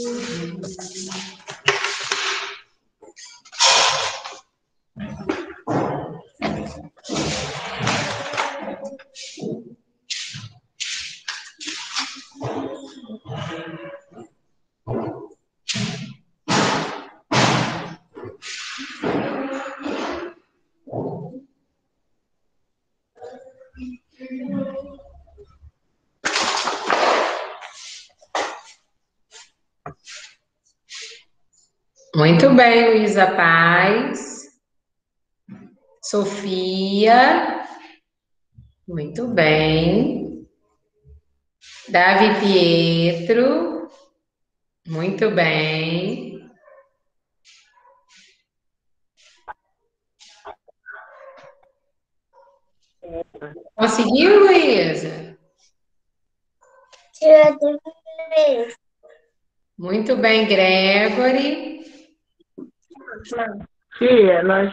Mm-hmm. Muito bem, Luísa Paz. Sofia. Muito bem. Davi Pietro. Muito bem. Conseguiu, Luísa? Muito bem, Gregory. Tia, nós.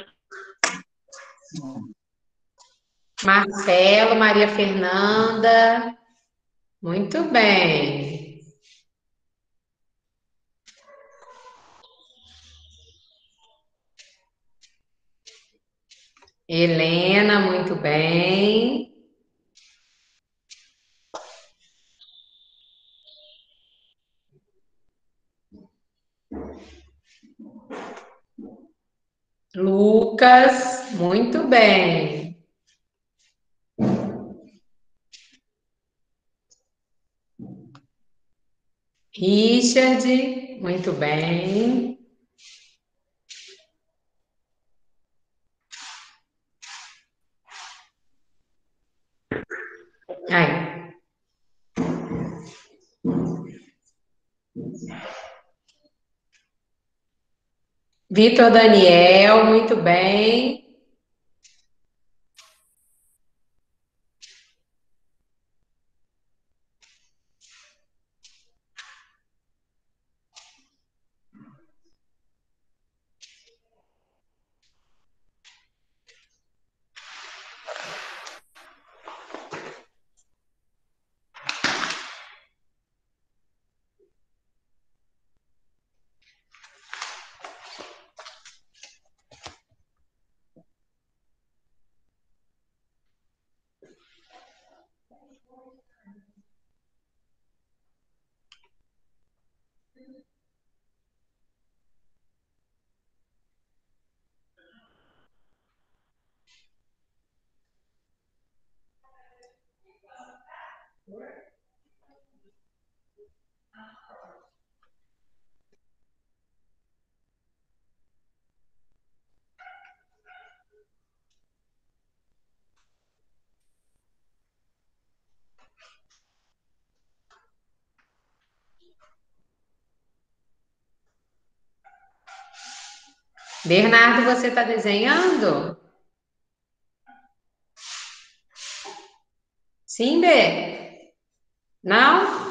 Marcelo, Maria Fernanda. Muito bem. Helena, muito bem. Lucas, muito bem. Richard, muito bem. Aí. Vitor Daniel, muito bem. Bernardo, você está desenhando? Sim, B? Não?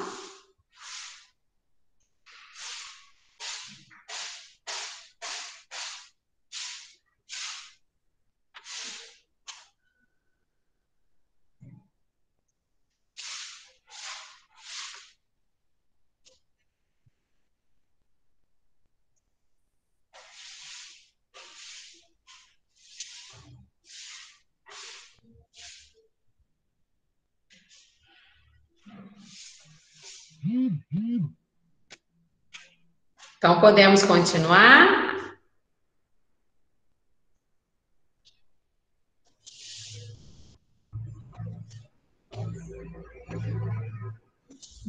Então, podemos continuar?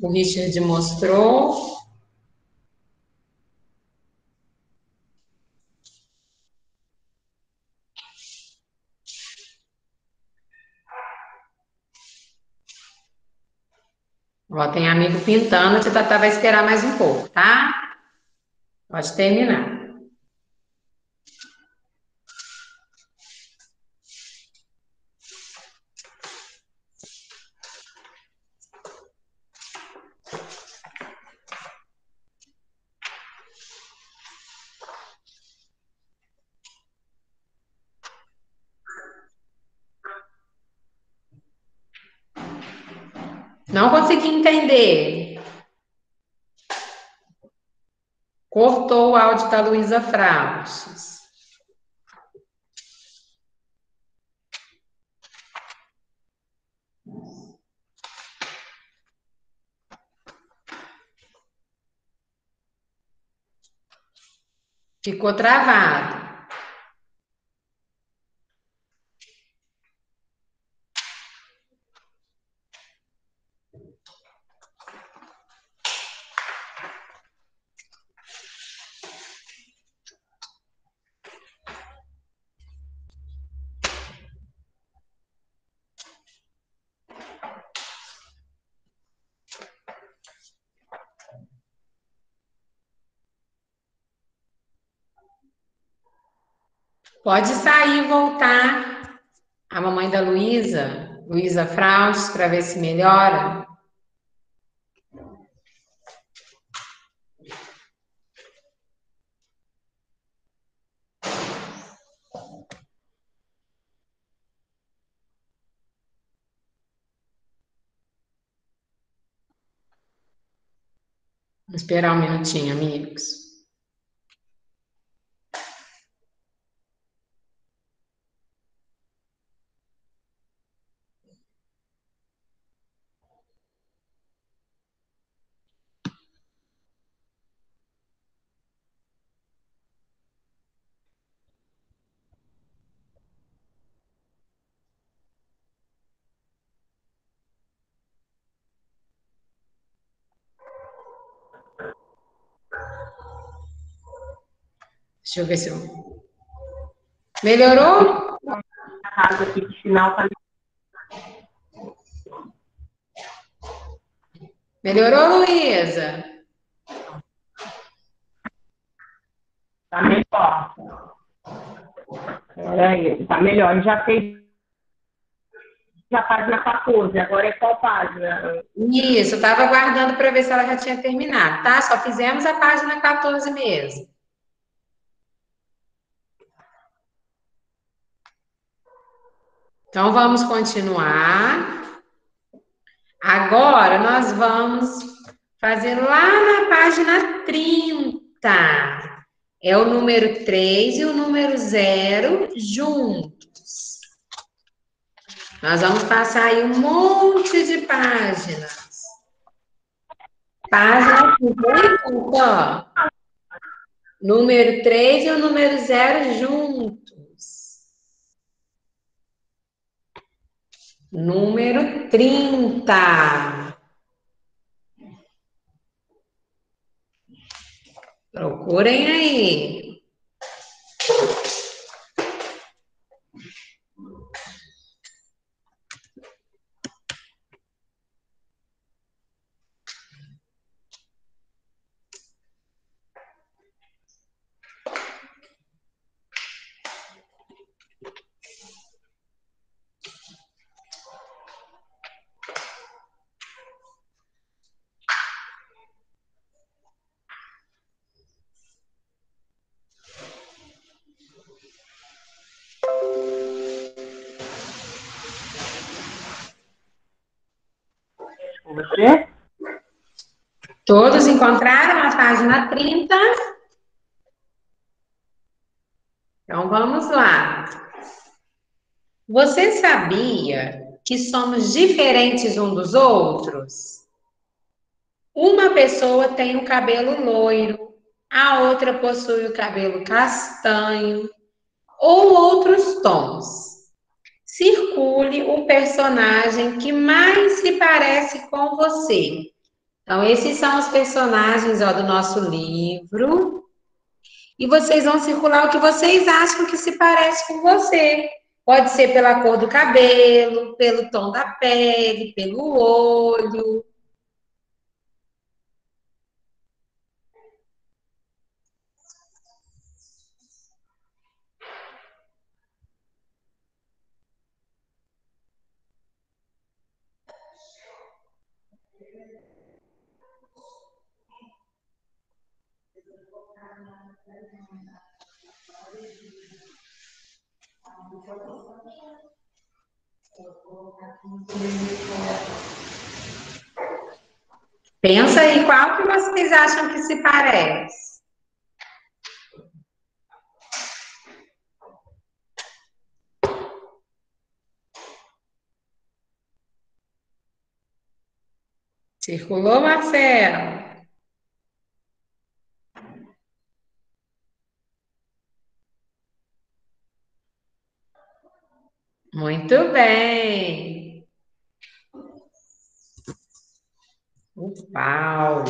O Richard mostrou. Ó, tem amigo pintando, a Tatá vai esperar mais um pouco, tá? Pode terminar. Cortou o áudio da Luísa Frauches. Ficou travado. Pode sair e voltar. A mamãe da Luísa, Luísa Fraus, para ver se melhora. Vou esperar um minutinho, amigos. Deixa eu ver se eu. Melhorou? Aqui de final Melhorou, Luísa? Tá melhor. Peraí, tá melhor. Já fez a página 14, agora é qual página? Isso, eu estava aguardando para ver se ela já tinha terminado, tá? Só fizemos a página 14 mesmo. Então, vamos continuar. Agora, nós vamos fazer lá na página 30. É o número 3 e o número 0 juntos. Nós vamos passar aí um monte de páginas. Página 50, ó. Número 3 e o número 0 juntos. Número 30. Procurem aí. Com você? Todos encontraram a página 30? Então vamos lá. Você sabia que somos diferentes um dos outros? Uma pessoa tem o cabelo loiro, a outra possui o cabelo castanho ou outros tons. Circule o personagem que mais se parece com você. Então, esses são os personagens ó, do nosso livro. E vocês vão circular o que vocês acham que se parece com você. Pode ser pela cor do cabelo, pelo tom da pele, pelo olho. Pensa aí, qual que vocês acham que se parece? Circulou, Marcelo? Muito bem. O Paulo.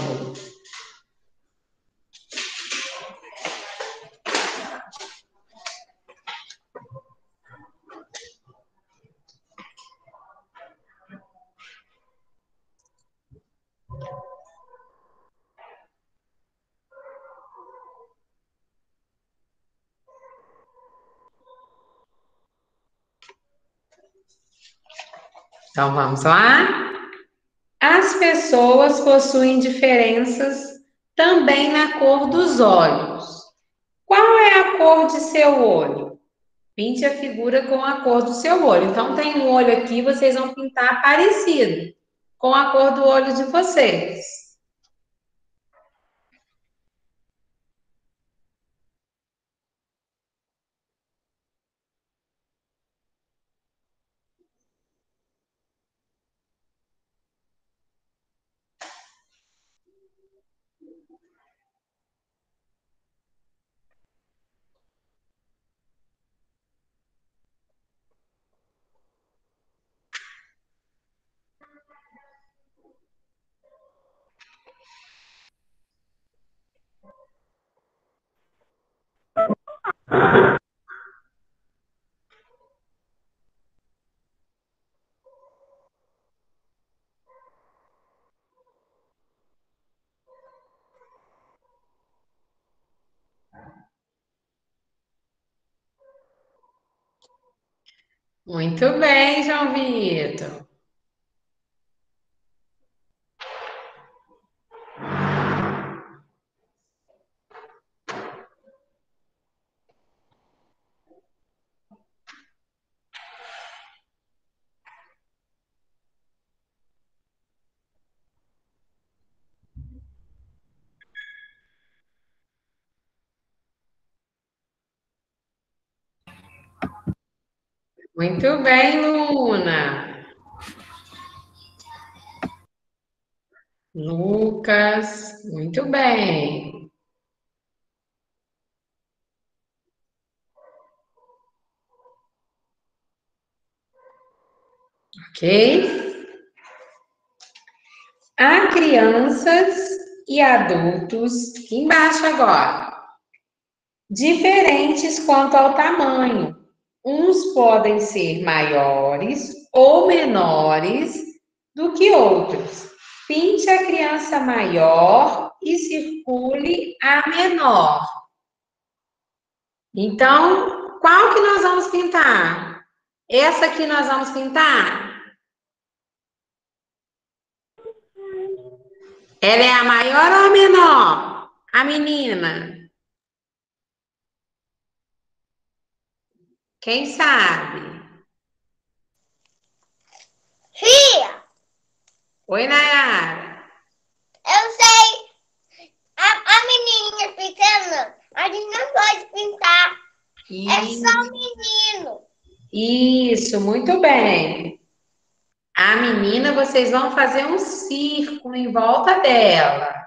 Então vamos lá? As pessoas possuem diferenças também na cor dos olhos. Qual é a cor de seu olho? Pinte a figura com a cor do seu olho. Então, tem um olho aqui, vocês vão pintar parecido com a cor do olho de vocês. Muito bem, João Vitor. Muito bem, Luna. Lucas, muito bem. Ok? Há crianças e adultos, embaixo agora, diferentes quanto ao tamanho. Uns podem ser maiores ou menores do que outros. Pinte a criança maior e circule a menor. Então, qual que nós vamos pintar? Essa aqui nós vamos pintar? Ela é a maior ou a menor? A menina. Quem sabe? Fia, Oi, Nayara. eu sei. A, a menininha pequena, a gente não pode pintar. É só o menino. Isso, muito bem. A menina, vocês vão fazer um círculo em volta dela.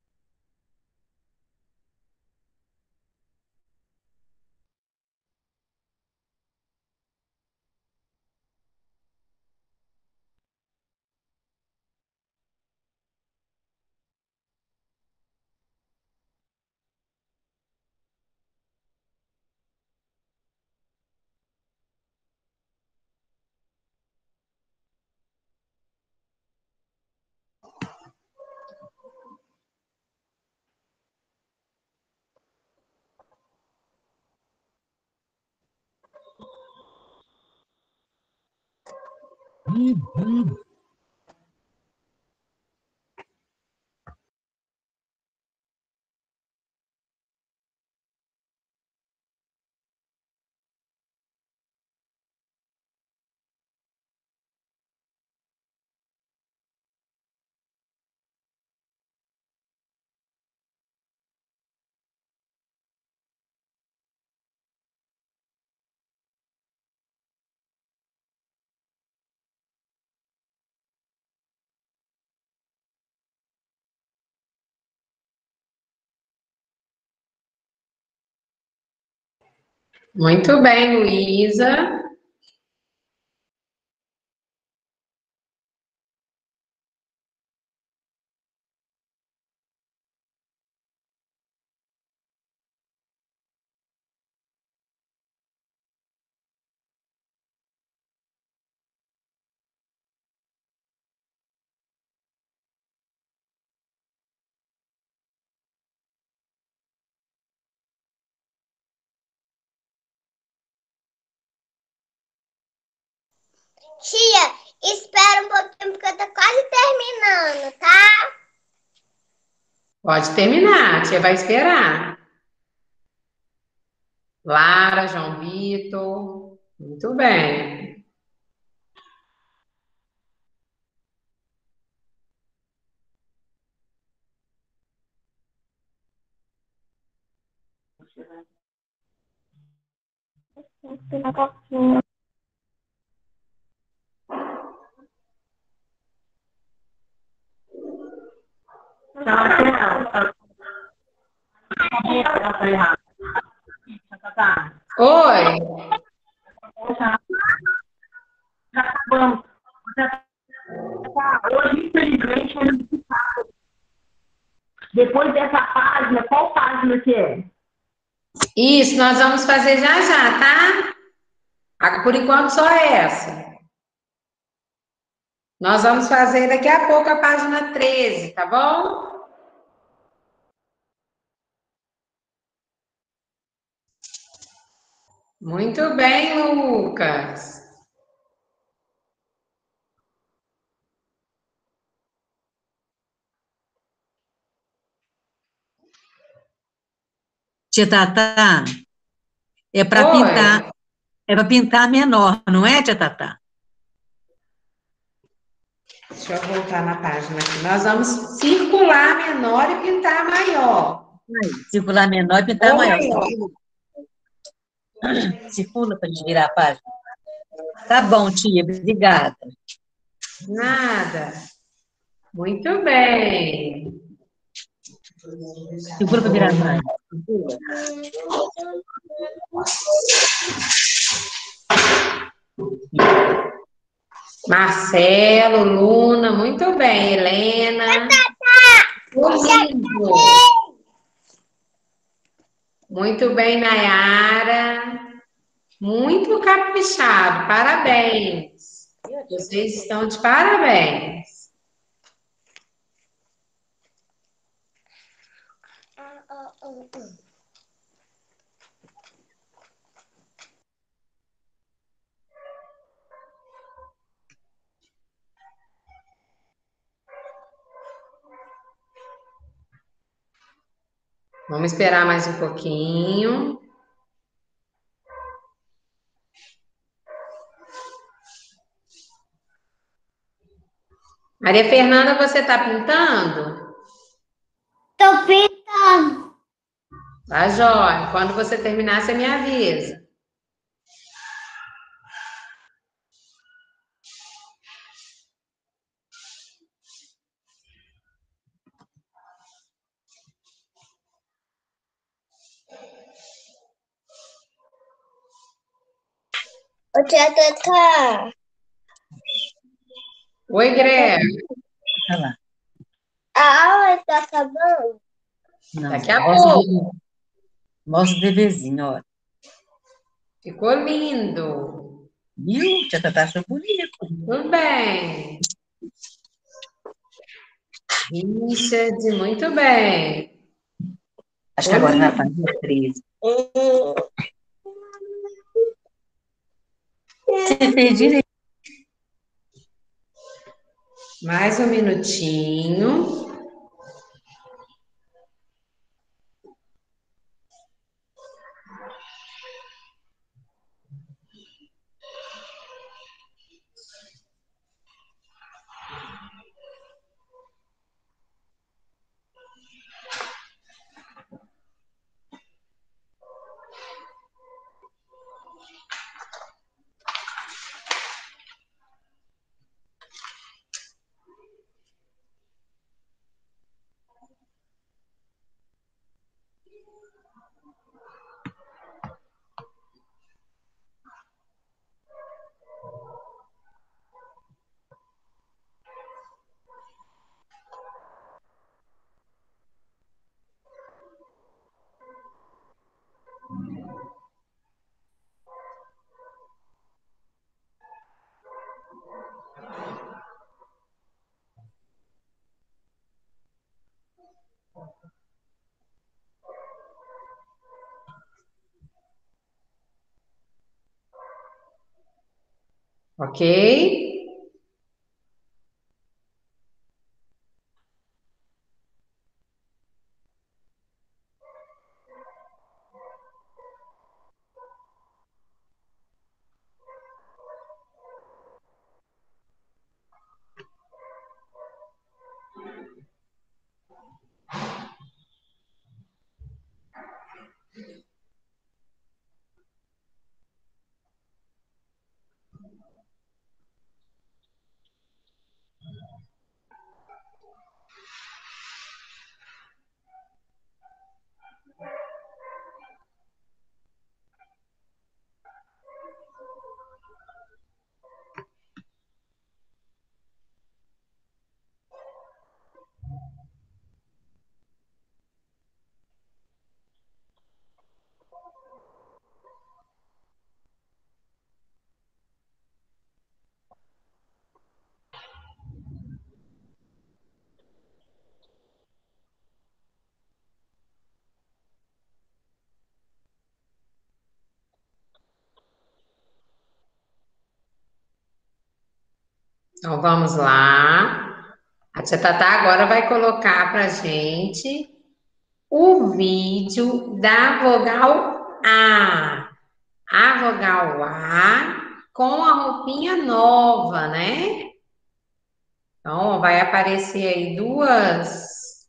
Mm-hmm. Muito bem, Luísa. Tia, espera um pouquinho porque eu tô quase terminando, tá? Pode terminar, a tia vai esperar. Lara, João Vitor. Muito bem. Oi. Já acabamos. Já- Hoje, infelizmente, é. Depois dessa página, qual página que é? Isso, nós vamos fazer já já, tá? Por enquanto, só essa. Nós vamos fazer daqui a pouco a página 13, tá bom? Muito bem, Lucas. Tia Tatá, é para pintar, é para pintar menor, não é, tia Tatá? Deixa eu voltar na página aqui. Nós vamos circular menor e pintar maior. Circular menor e pintar Ou maior. maior. [CLEARS THROAT] Circula para a gente virar a página. Tá bom, tia, obrigada. Nada. Muito bem. Segura para virar a página. Marcelo, Luna, muito bem. Helena. Olívio. Muito bem, Nayara. Muito caprichado. Parabéns. Vocês estão de parabéns. Vamos esperar mais um pouquinho. Maria Fernanda, você está pintando? Tô pintando. Tá, jóia. Quando você terminar, você me avisa. Ô, tia Tata, Oi, Greg. Olha lá. a aula está acabando? Não, Daqui a mostra pouco. Mostra o bebezinho, ó. Ficou lindo. Viu? Tia Tatá achou bonito. Tudo bem. Richard, muito bem. Acho que agora vai fazer 13. Você fez direito. Mais um minutinho. Ok? Então vamos lá. A tia Tatá agora vai colocar para gente o vídeo da vogal A. A vogal A com a roupinha nova, né? Então vai aparecer aí duas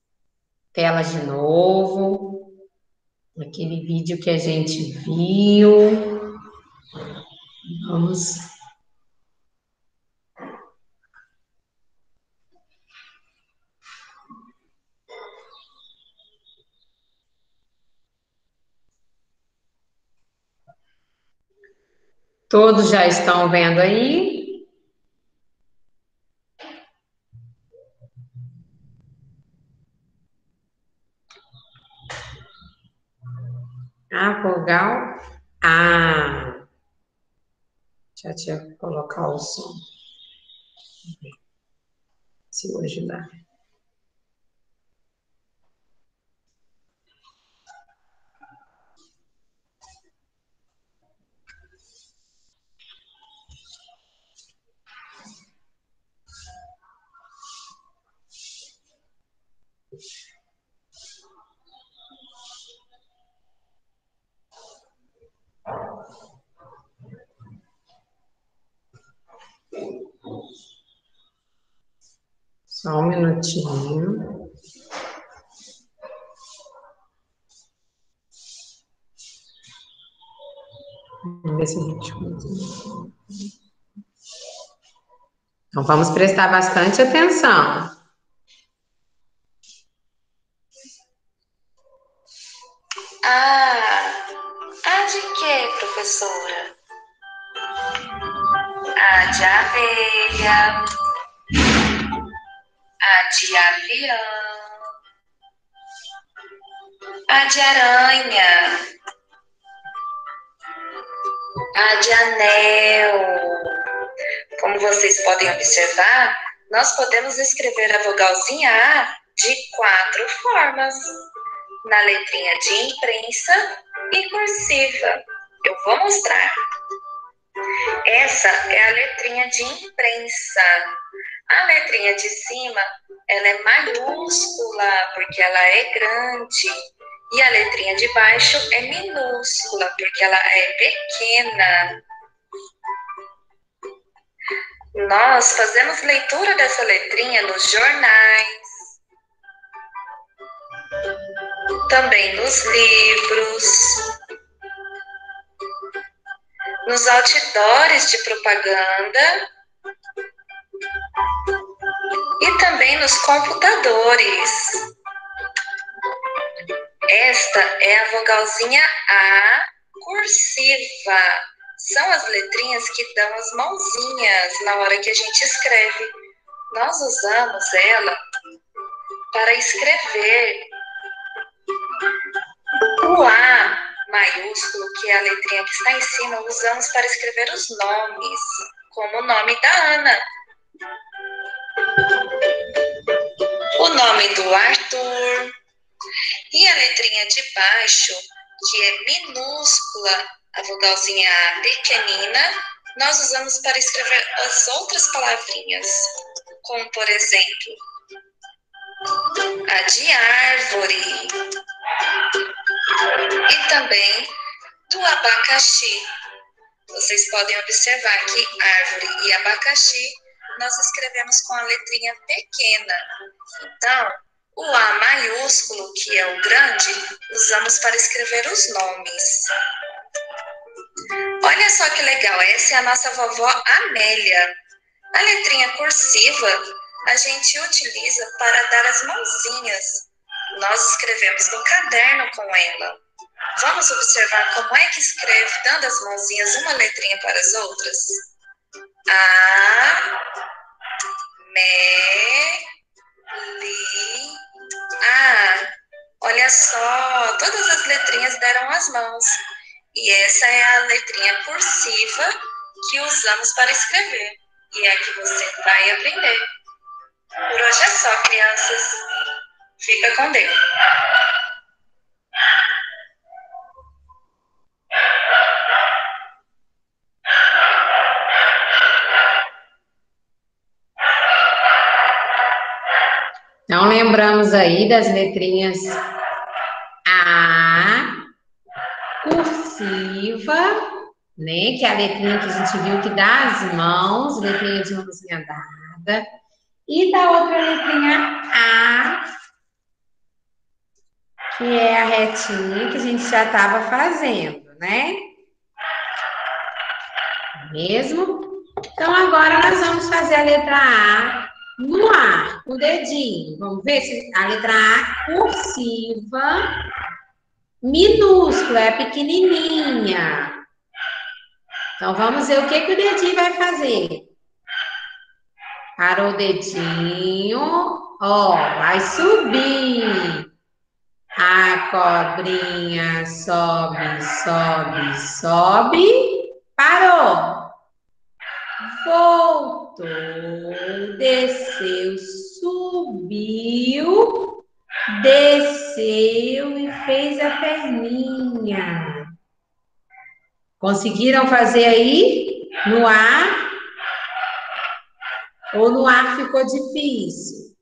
telas de novo. Aquele vídeo que a gente viu. Vamos Todos já estão vendo aí? A vogal A. Deixa eu colocar o som. Se hoje dá. Só um minutinho. Então, vamos prestar bastante atenção. Ah, a de quê, professora? A de abelha. A de avião. A de aranha. A de anel. Como vocês podem observar, nós podemos escrever a vogalzinha A de quatro formas. Na letrinha de imprensa e cursiva. Eu vou mostrar. Essa é a letrinha de imprensa. A letrinha de cima, ela é maiúscula, porque ela é grande. E a letrinha de baixo é minúscula, porque ela é pequena. Nós fazemos leitura dessa letrinha nos jornais, também nos livros, nos outdoors de propaganda e também nos computadores. Esta é a vogalzinha A cursiva. São as letrinhas que dão as mãozinhas na hora que a gente escreve. Nós usamos ela para escrever. O A maiúsculo, que é a letrinha que está em cima, usamos para escrever os nomes, como o nome da Ana. O nome do Arthur. E a letrinha de baixo, que é minúscula, a vogalzinha A pequenina, nós usamos para escrever as outras palavrinhas, como por exemplo, a de árvore e também do abacaxi. Vocês podem observar que árvore e abacaxi nós escrevemos com a letrinha pequena. Então, o A maiúsculo, que é o grande, usamos para escrever os nomes. Olha só que legal, essa é a nossa vovó Amélia. A letrinha cursiva a gente utiliza para dar as mãozinhas. Nós escrevemos no caderno com ela. Vamos observar como é que escreve, dando as mãozinhas uma letrinha para as outras? A, me, li, a. Olha só, todas as letrinhas deram as mãos. E essa é a letrinha cursiva que usamos para escrever. E é que você vai aprender. Por hoje é só, crianças. Fica com Deus. Então, lembramos aí das letrinhas A, cursiva, né? Que é a letrinha que a gente viu que dá as mãos, letrinha de mãozinha dada. E da outra letrinha A, que é a retinha que a gente já estava fazendo, né? Mesmo? Então, agora nós vamos fazer a letra A no ar, com o dedinho. Vamos ver se a letra A cursiva, minúscula, é pequenininha. Então, vamos ver o que, que o dedinho vai fazer. Parou o dedinho, ó, vai subir. A cobrinha sobe, sobe, sobe. Parou. Voltou, desceu, subiu, desceu e fez a perninha. Conseguiram fazer aí no ar? Ou no ar ficou difícil?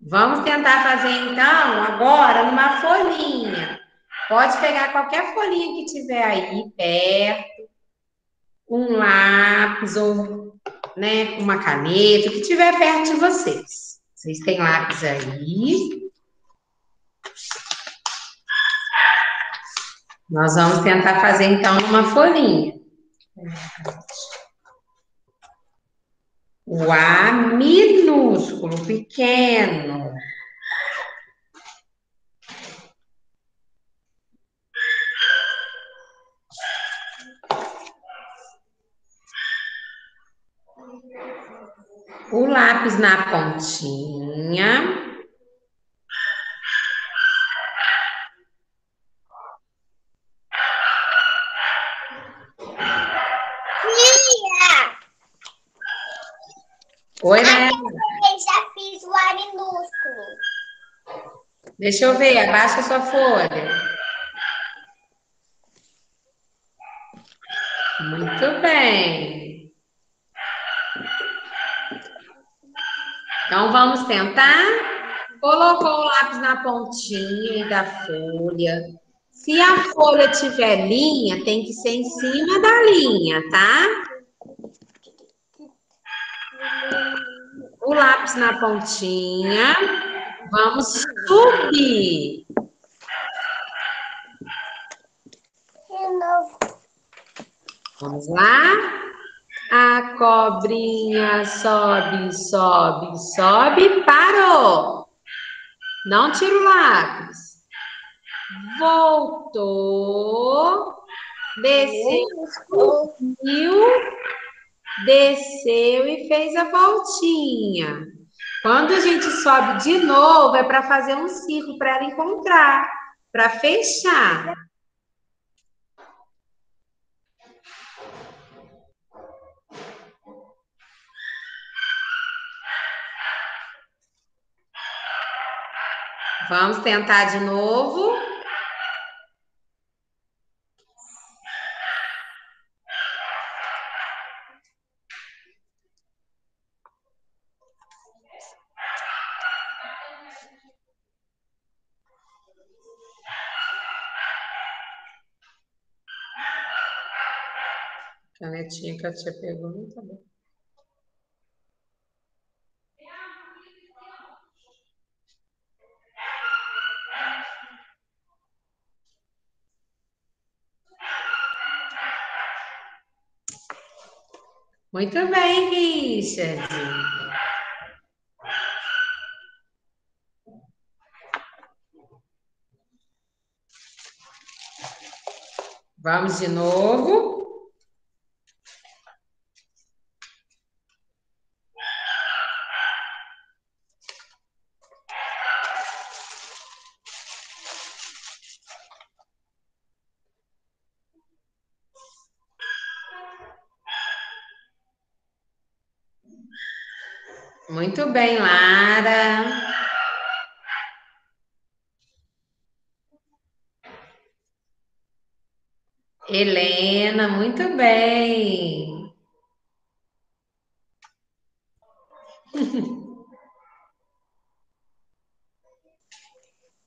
Vamos tentar fazer então agora numa folhinha. Pode pegar qualquer folhinha que tiver aí perto, um lápis ou né, uma caneta, o que tiver perto de vocês. Vocês têm lápis aí. Nós vamos tentar fazer então uma folhinha. O A minúsculo, pequeno. O lápis na pontinha. Tia! Oi, né? Eu já fiz o A minúsculo. Deixa eu ver, abaixa a sua folha. Muito bem. Então vamos tentar. Colocou o lápis na pontinha da folha. Se a folha tiver linha, tem que ser em cima da linha, tá? Lápis na pontinha. Vamos subir. De novo. Vamos lá. A cobrinha sobe, sobe, sobe, parou. Não tira o lápis. Voltou. Desceu, subiu, desceu e fez a voltinha. Quando a gente sobe de novo, é para fazer um círculo para ela encontrar, para fechar. Vamos tentar de novo. Que a não tá bom. Muito bem, Richard. Vamos de novo. Bem, Lara. Helena, muito bem.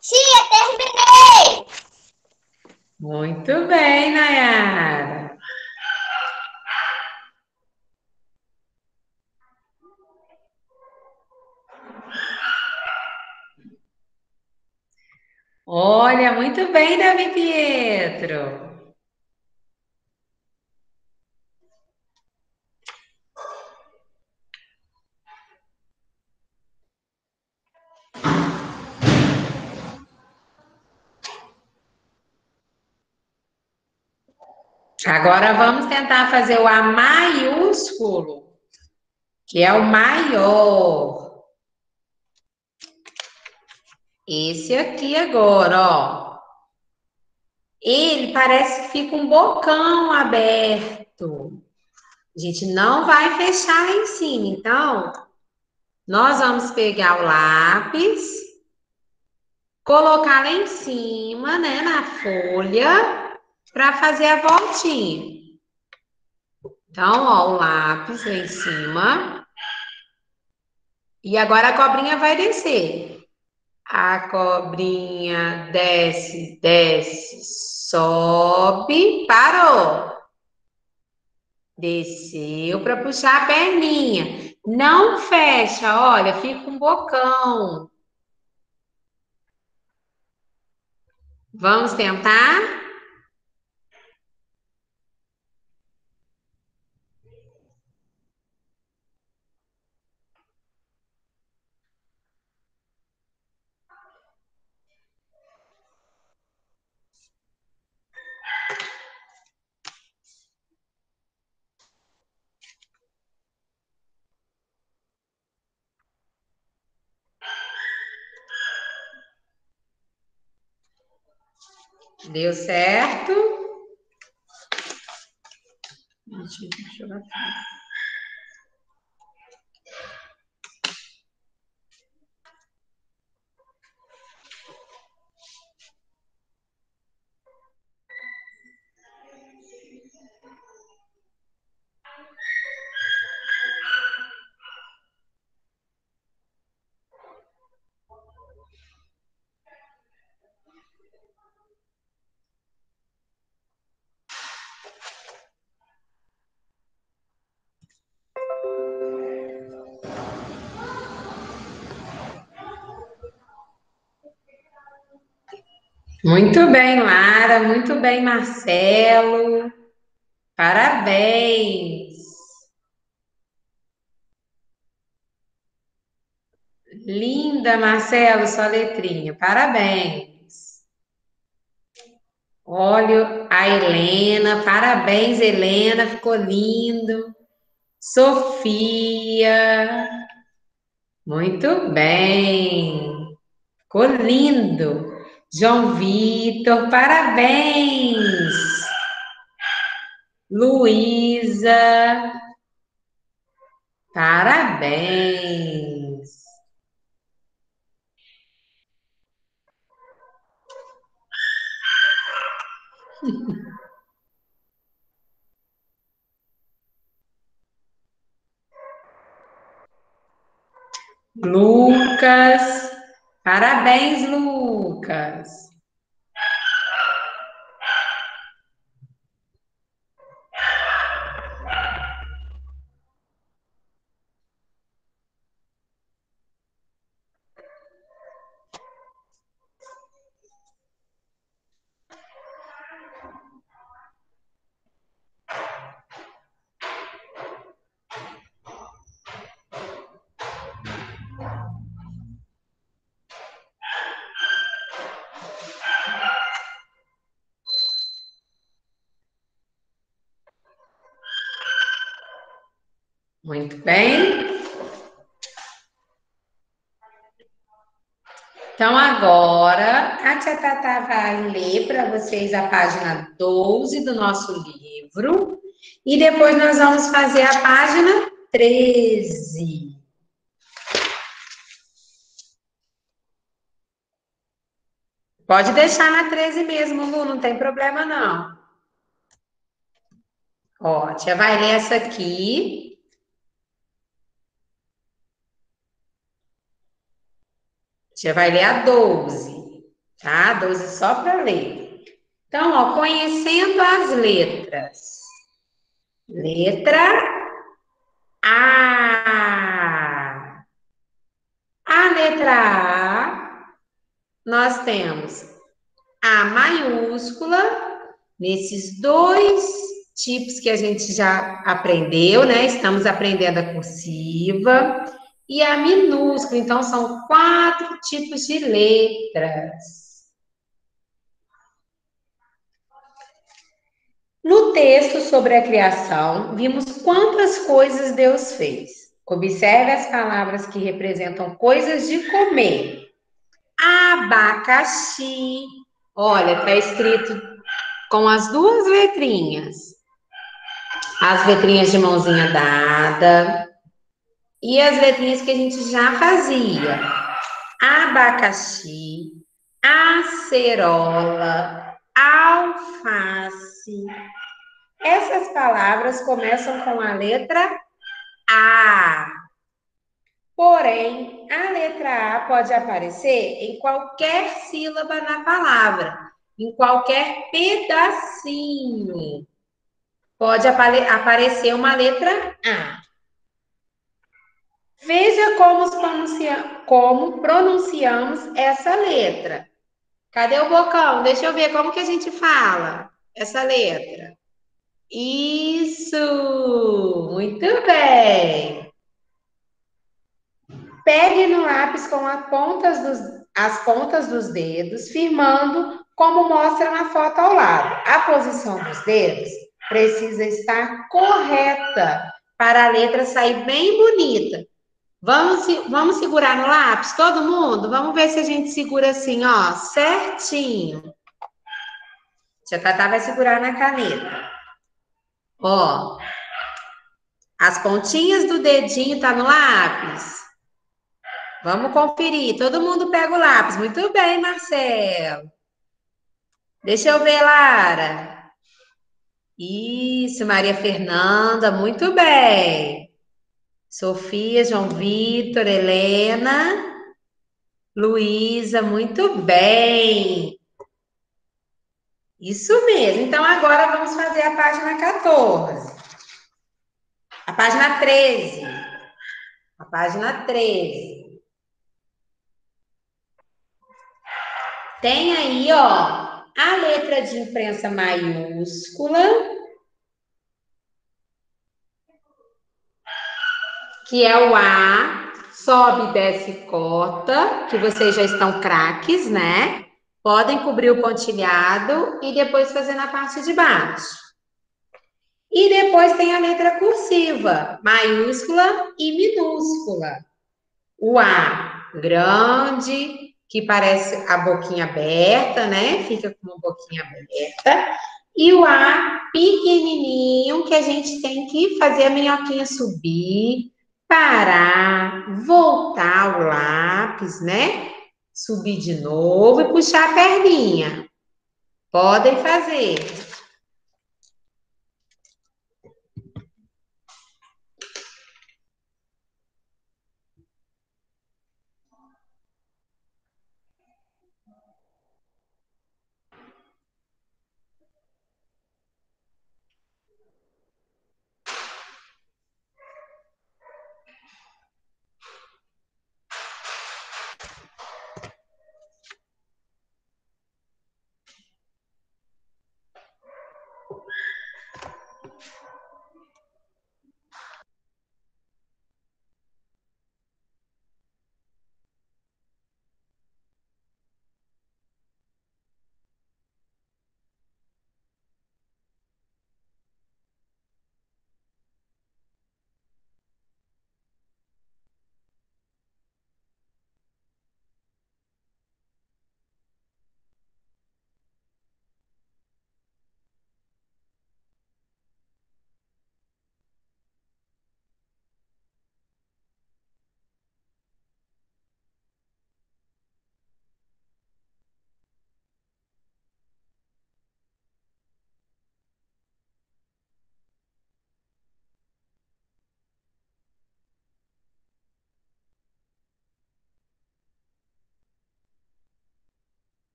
Tia, terminei! Muito bem, Nayara. Olha, muito bem, Davi Pietro. Agora vamos tentar fazer o A maiúsculo, que é o maior. Esse aqui agora, ó. Ele parece que fica um bocão aberto. A gente não vai fechar em cima. Então, nós vamos pegar o lápis, colocar lá em cima, né, na folha, para fazer a voltinha. Então, ó, o lápis lá em cima. E agora a cobrinha vai descer. A cobrinha desce, desce, sobe, parou. Desceu para puxar a perninha. Não fecha, olha, fica um bocão. Vamos tentar? Deu certo? Deixa eu jogar Muito bem, Lara. Muito bem, Marcelo. Parabéns. Linda, Marcelo, sua letrinha. Parabéns. Olha a Helena. Parabéns, Helena. Ficou lindo. Sofia. Muito bem. Ficou lindo. João Vitor, parabéns! Luísa, parabéns! [LAUGHS] Lucas, parabéns, Lucas. Bem. Então, agora, a tia Tata vai ler para vocês a página 12 do nosso livro. E depois nós vamos fazer a página 13. Pode deixar na 13 mesmo, Lu, não tem problema não. Ó, a tia vai ler essa aqui. Tia vai ler a 12, tá? 12 só para ler. Então, ó, conhecendo as letras. Letra A. A letra A, nós temos A maiúscula, nesses dois tipos que a gente já aprendeu, né? Estamos aprendendo a cursiva e a minúscula. Então, são quatro tipos de letras. No texto sobre a criação, vimos quantas coisas Deus fez. Observe as palavras que representam coisas de comer. Abacaxi. Olha, está escrito com as duas letrinhas. As letrinhas de mãozinha dada. E as letrinhas que a gente já fazia: abacaxi, acerola, alface. Essas palavras começam com a letra A. Porém, a letra A pode aparecer em qualquer sílaba na palavra, em qualquer pedacinho. Pode aparecer uma letra A. Veja como, pronuncia, como pronunciamos essa letra. Cadê o bocão? Deixa eu ver como que a gente fala essa letra. Isso! Muito bem! Pegue no lápis com as pontas dos, as pontas dos dedos, firmando como mostra na foto ao lado. A posição dos dedos precisa estar correta para a letra sair bem bonita. Vamos, vamos segurar no lápis, todo mundo? Vamos ver se a gente segura assim, ó, certinho. Tia Tatá vai segurar na caneta. Ó, as pontinhas do dedinho tá no lápis. Vamos conferir. Todo mundo pega o lápis. Muito bem, Marcelo. Deixa eu ver, Lara. Isso, Maria Fernanda, muito bem. Sofia, João Vitor, Helena, Luísa, muito bem. Isso mesmo. Então, agora vamos fazer a página 14. A página 13. A página 13. Tem aí, ó, a letra de imprensa maiúscula, que é o A, sobe, desce, corta, que vocês já estão craques, né? Podem cobrir o pontilhado e depois fazer na parte de baixo. E depois tem a letra cursiva, maiúscula e minúscula. O A grande, que parece a boquinha aberta, né? Fica com uma boquinha aberta. E o A pequenininho, que a gente tem que fazer a minhoquinha subir, parar, voltar o lápis, né? Subir de novo e puxar a perninha. Podem fazer.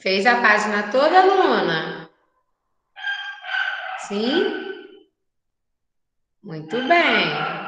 Fez a página toda, Luna? Sim? Muito bem.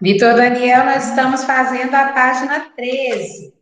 Vitor Daniel, nós estamos fazendo a página 13.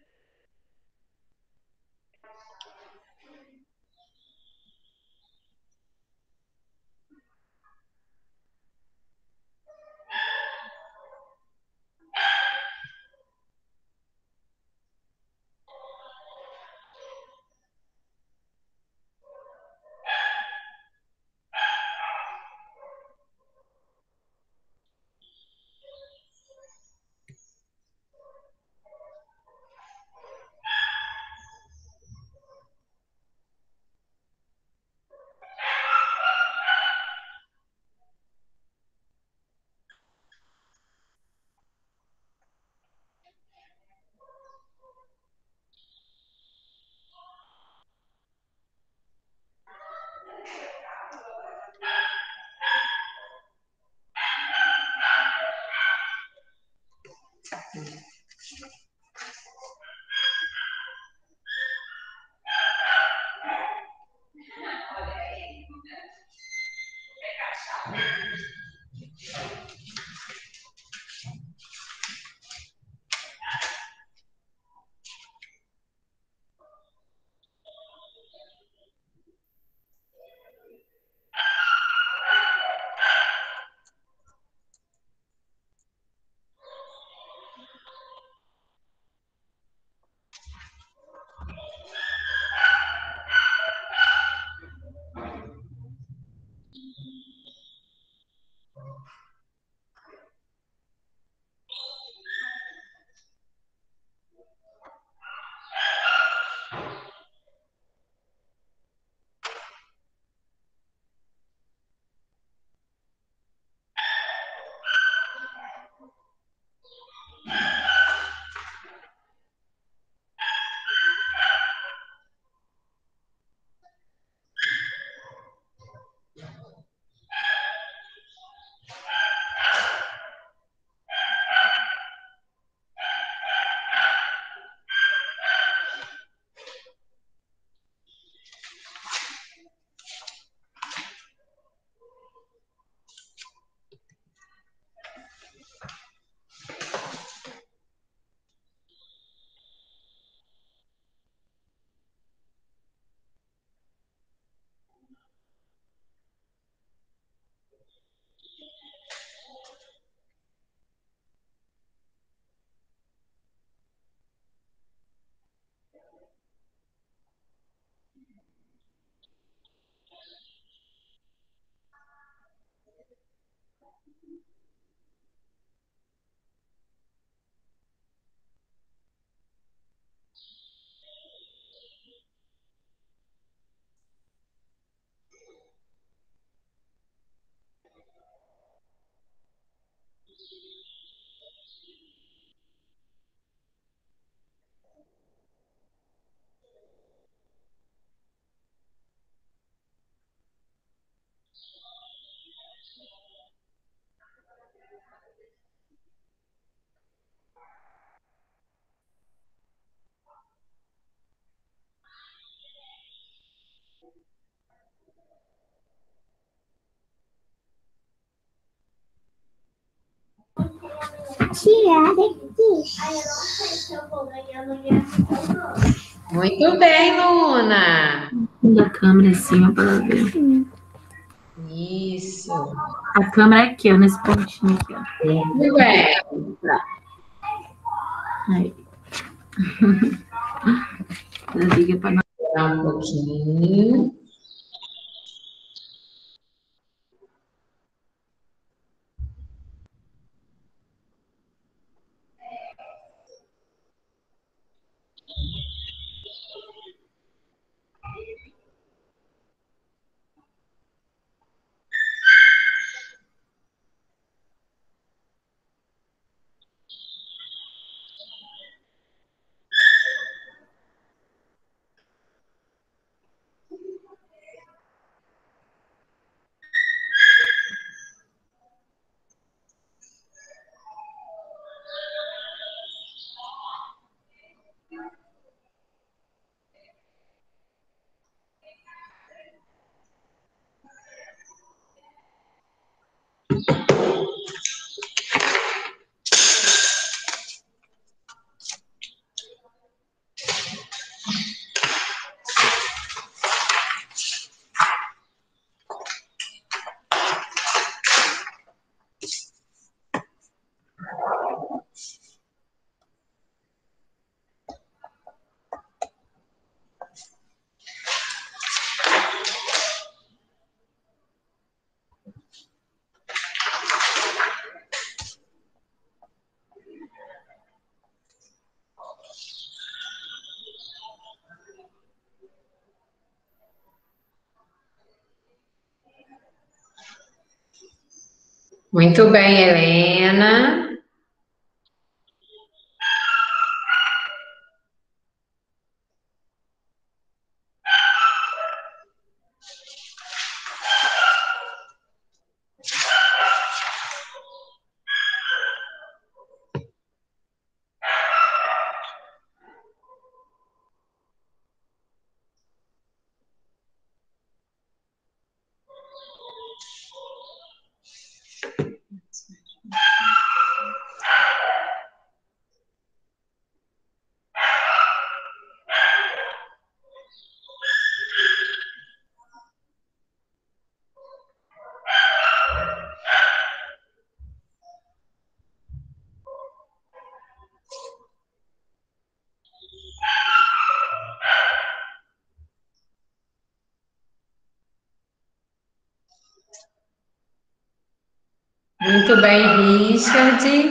Tirar daqui. Muito bem, Luna. Da câmera assim, ó, para ela ver. Isso. A câmera é aqui, ó, nesse pontinho aqui, ó. Muito bem. Aí. [LAUGHS] Liga para nós. Um pouquinho. Muito bem, Helena. Bem,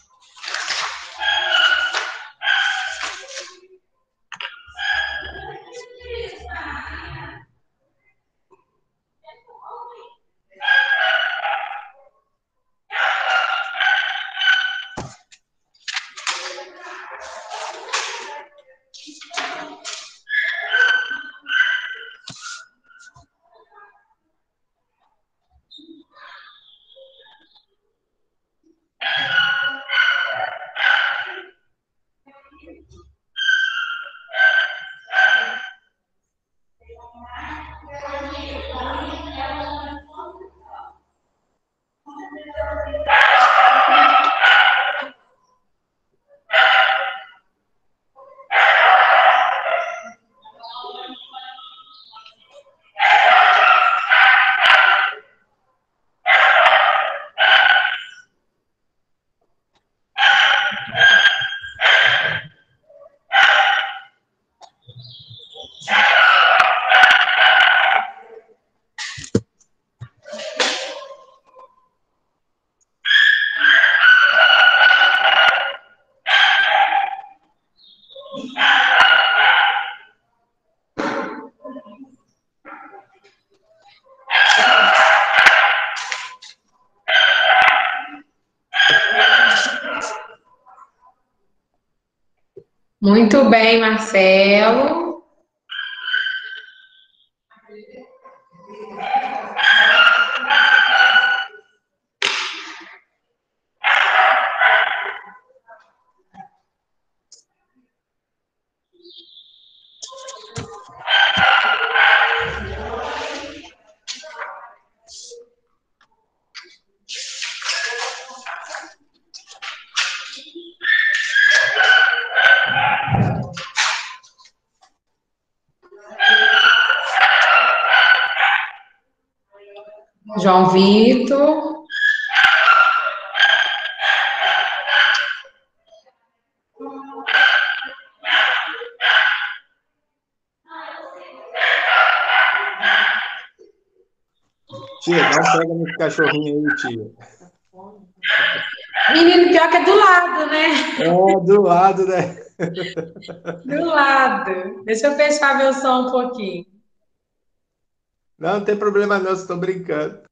Muito bem, Marcelo. Vitor. Tia, dá um pega nesse cachorrinho aí, tia. Menino, pior que é do lado, né? É, do lado, né? Do lado. Deixa eu fechar meu som um pouquinho. Não, não tem problema não, estou brincando.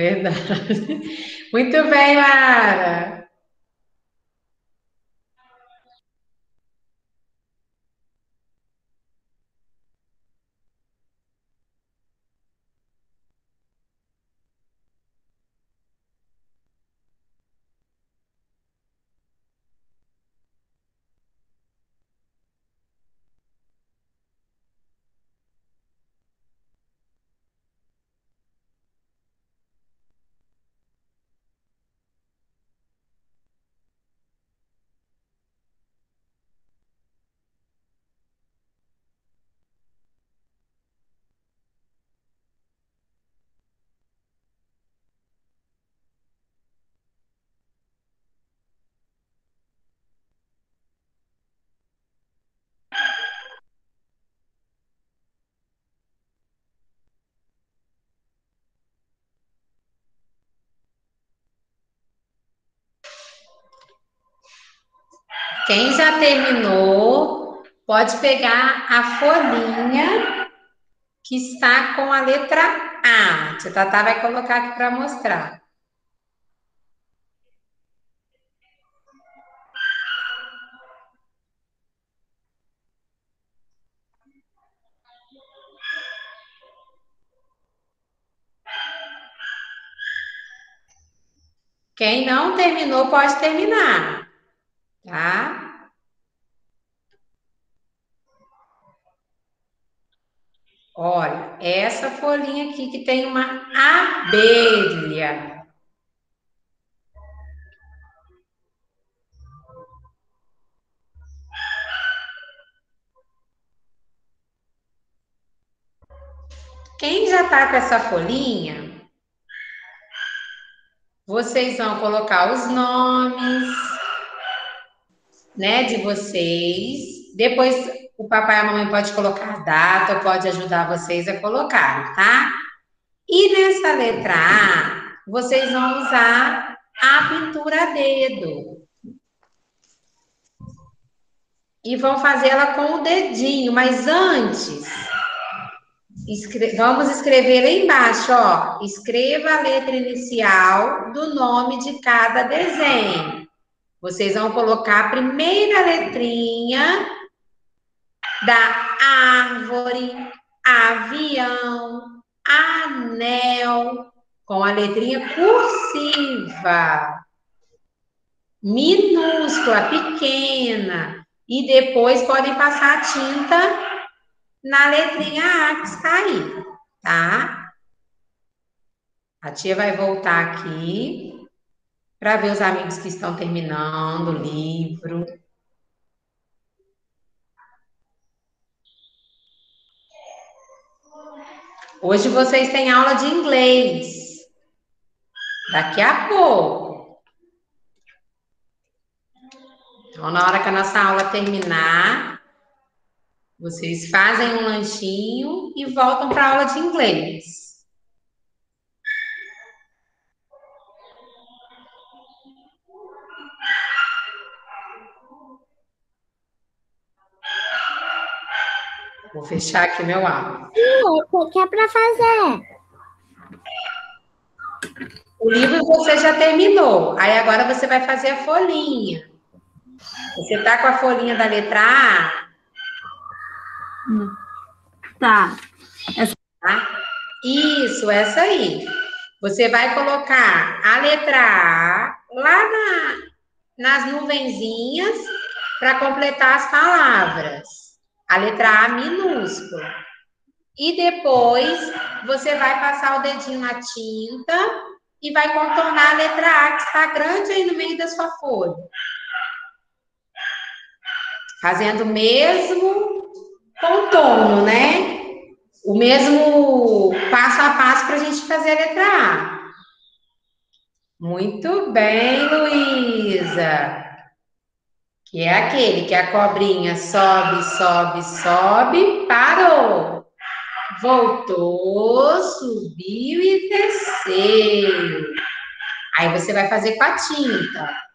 Verdade. [LAUGHS] Muito bem, Lara. Quem já terminou, pode pegar a folhinha que está com a letra A. Tia Tatá vai colocar aqui para mostrar. Quem não terminou, pode terminar, tá? Olha, essa folhinha aqui que tem uma abelha. Quem já tá com essa folhinha, vocês vão colocar os nomes, né, de vocês. Depois o papai e a mamãe pode colocar data, pode ajudar vocês a colocar, tá? E nessa letra A, vocês vão usar a pintura a dedo. E vão fazer ela com o dedinho, mas antes Escre vamos escrever lá embaixo, ó. Escreva a letra inicial do nome de cada desenho. Vocês vão colocar a primeira letrinha da árvore, avião, anel, com a letrinha cursiva, minúscula, pequena. E depois podem passar a tinta na letrinha A que está aí, tá? A tia vai voltar aqui para ver os amigos que estão terminando o livro. Hoje vocês têm aula de inglês. Daqui a pouco. Então, na hora que a nossa aula terminar, vocês fazem um lanchinho e voltam para a aula de inglês. Fechar aqui meu áudio. O que é para fazer? O livro você já terminou. Aí agora você vai fazer a folhinha. Você está com a folhinha da letra A? Tá. Essa... tá. Isso, essa aí. Você vai colocar a letra A lá na, nas nuvenzinhas para completar as palavras. A letra A minúscula. E depois você vai passar o dedinho na tinta e vai contornar a letra A que está grande aí no meio da sua folha. Fazendo o mesmo contorno, né? O mesmo passo a passo para a gente fazer a letra A. Muito bem, Luísa. Que é aquele que a cobrinha sobe, sobe, sobe, parou. Voltou, subiu e desceu. Aí você vai fazer com a tinta.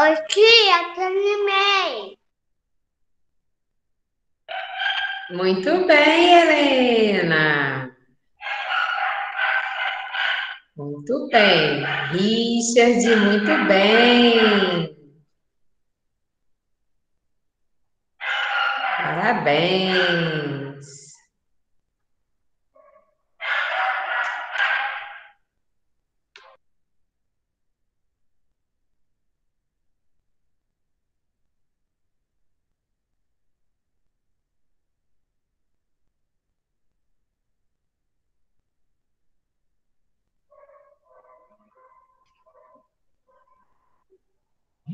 Oi, tia, terminei. Muito bem, Helena. Muito bem. Richard, muito bem. Parabéns.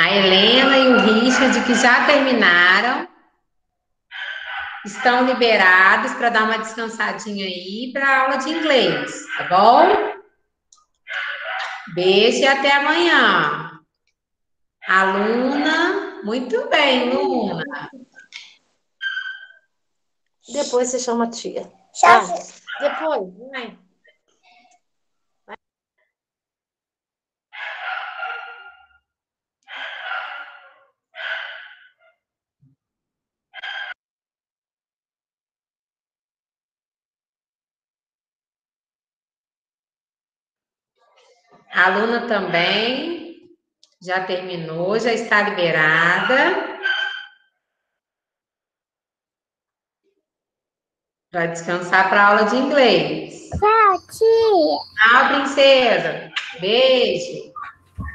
A Helena e o Richard, que já terminaram, estão liberados para dar uma descansadinha aí para a aula de inglês, tá bom? Beijo e até amanhã. Aluna, muito bem, Luna. Depois você chama a tia. Tchau, Vai. Depois, vai. A aluna também já terminou, já está liberada. Para descansar para a aula de inglês. Tchau, tia. Tchau, princesa. Beijo.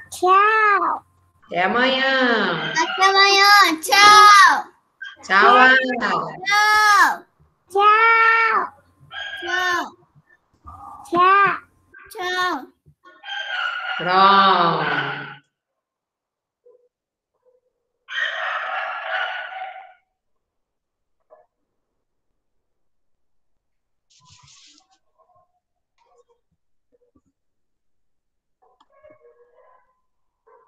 Tchau. Até amanhã. Até amanhã. Tchau. Tchau, Ana. Tchau. Tchau. Tchau. Tchau. Tchau. Pronto.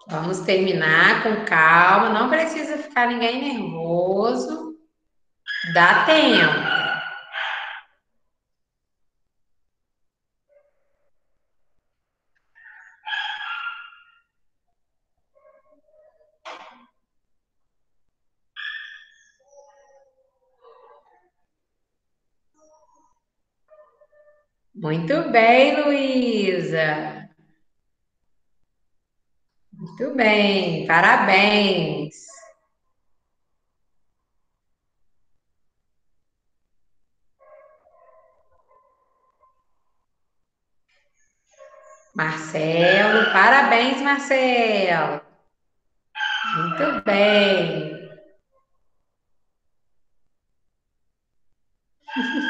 Vamos terminar com calma, não precisa ficar ninguém nervoso. Dá tempo. Muito bem, Luísa. Muito bem, parabéns. Marcelo, parabéns, Marcelo. Muito bem. [LAUGHS]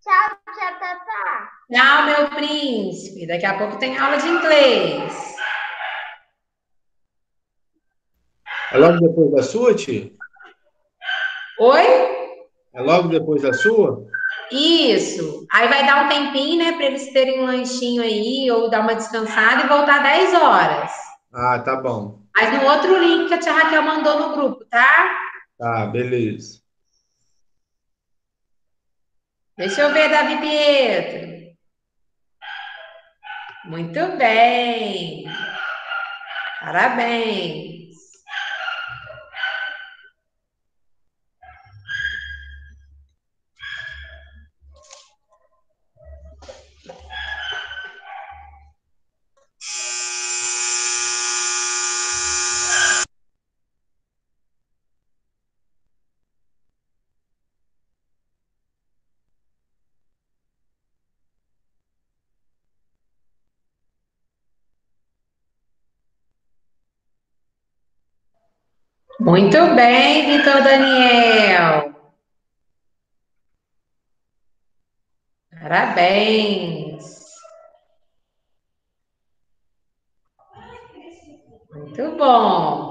Tchau, tia Tatá. Tchau, meu príncipe. Daqui a pouco tem aula de inglês. É logo depois da sua, tia? Oi? É logo depois da sua? Isso. Aí vai dar um tempinho, né, para eles terem um lanchinho aí, ou dar uma descansada e voltar 10 horas. Ah, tá bom. Mas no outro link que a tia Raquel mandou no grupo, tá? Tá, beleza. Deixa eu ver, Davi Pietro. Muito bem. Parabéns. Muito bem, Vitor Daniel. Parabéns. Muito bom.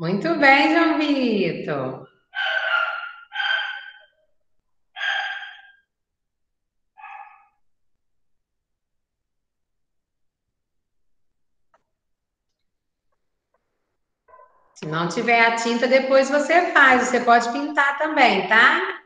Muito bem, João Vitor. Se não tiver a tinta, depois você faz. Você pode pintar também, tá?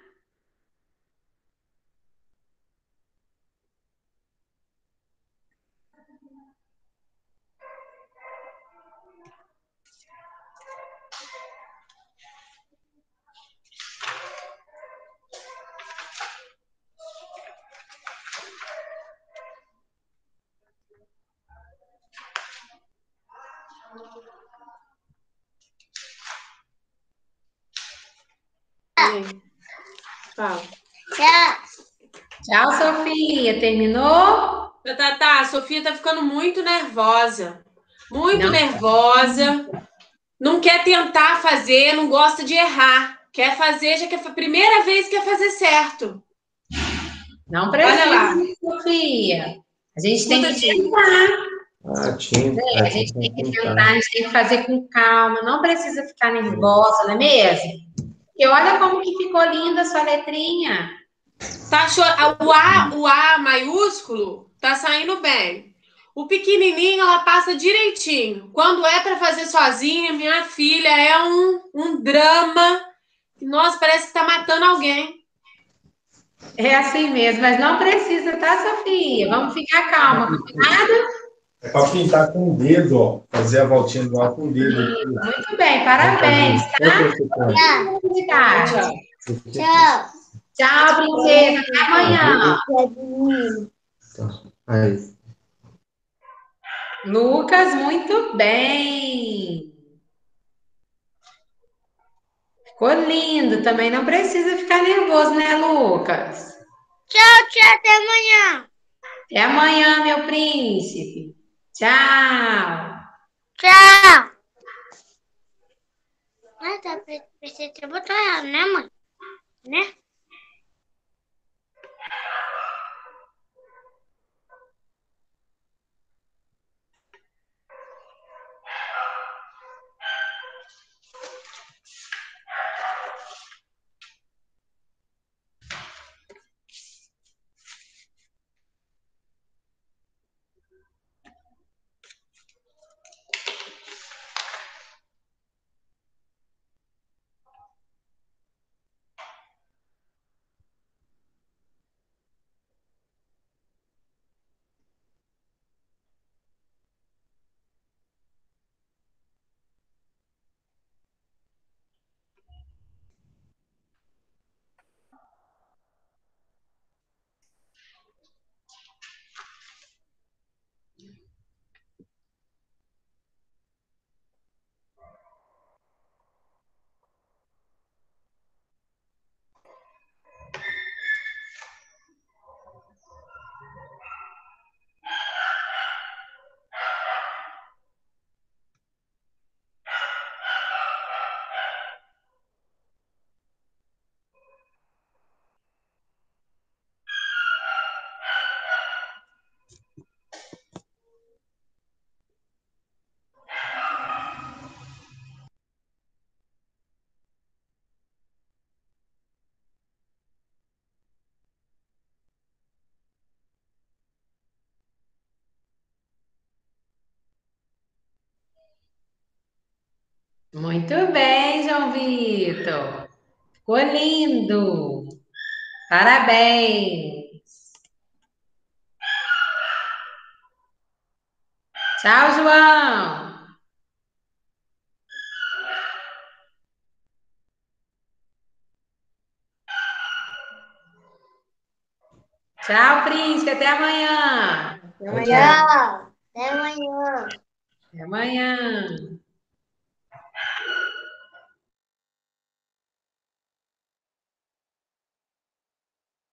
Fala. Tchau. Tchau, Sofia. Terminou? Tá, tá, a Sofia tá ficando muito nervosa. Muito Não. nervosa. Não quer tentar fazer, não gosta de errar. Quer fazer, já quer a primeira vez quer fazer certo. Não Olha lá. precisa, Sofia. A gente tem que tentar. Ah, né? A gente tem que tentar, a gente tem que fazer com calma. Não precisa ficar nervosa, não é mesmo? E olha como que ficou linda a sua letrinha. Tá o A, o A maiúsculo tá saindo bem. O pequenininho ela passa direitinho. Quando é para fazer sozinha, minha filha é um, um drama. Nossa, parece que tá matando alguém. É assim mesmo, mas não precisa, tá, Sofia? Vamos ficar calma, combinado? É para pintar com o dedo, ó. Fazer a voltinha do ar com o dedo. Muito bem, parabéns, tá? Felicidade. Tchau. Tchau, princesa. Até amanhã. Aí. Lucas, muito bem. Ficou lindo. Também não precisa ficar nervoso, né, Lucas? Tchau, tchau. Até amanhã. Até amanhã, meu príncipe. Tchau. Tchau. Tá. Precisa botar ela, né, mãe? Né? Muito bem, João Vitor. Ficou lindo. Parabéns. Tchau, João. Tchau, Príncipe. Até amanhã. Até amanhã. Até amanhã. Até amanhã.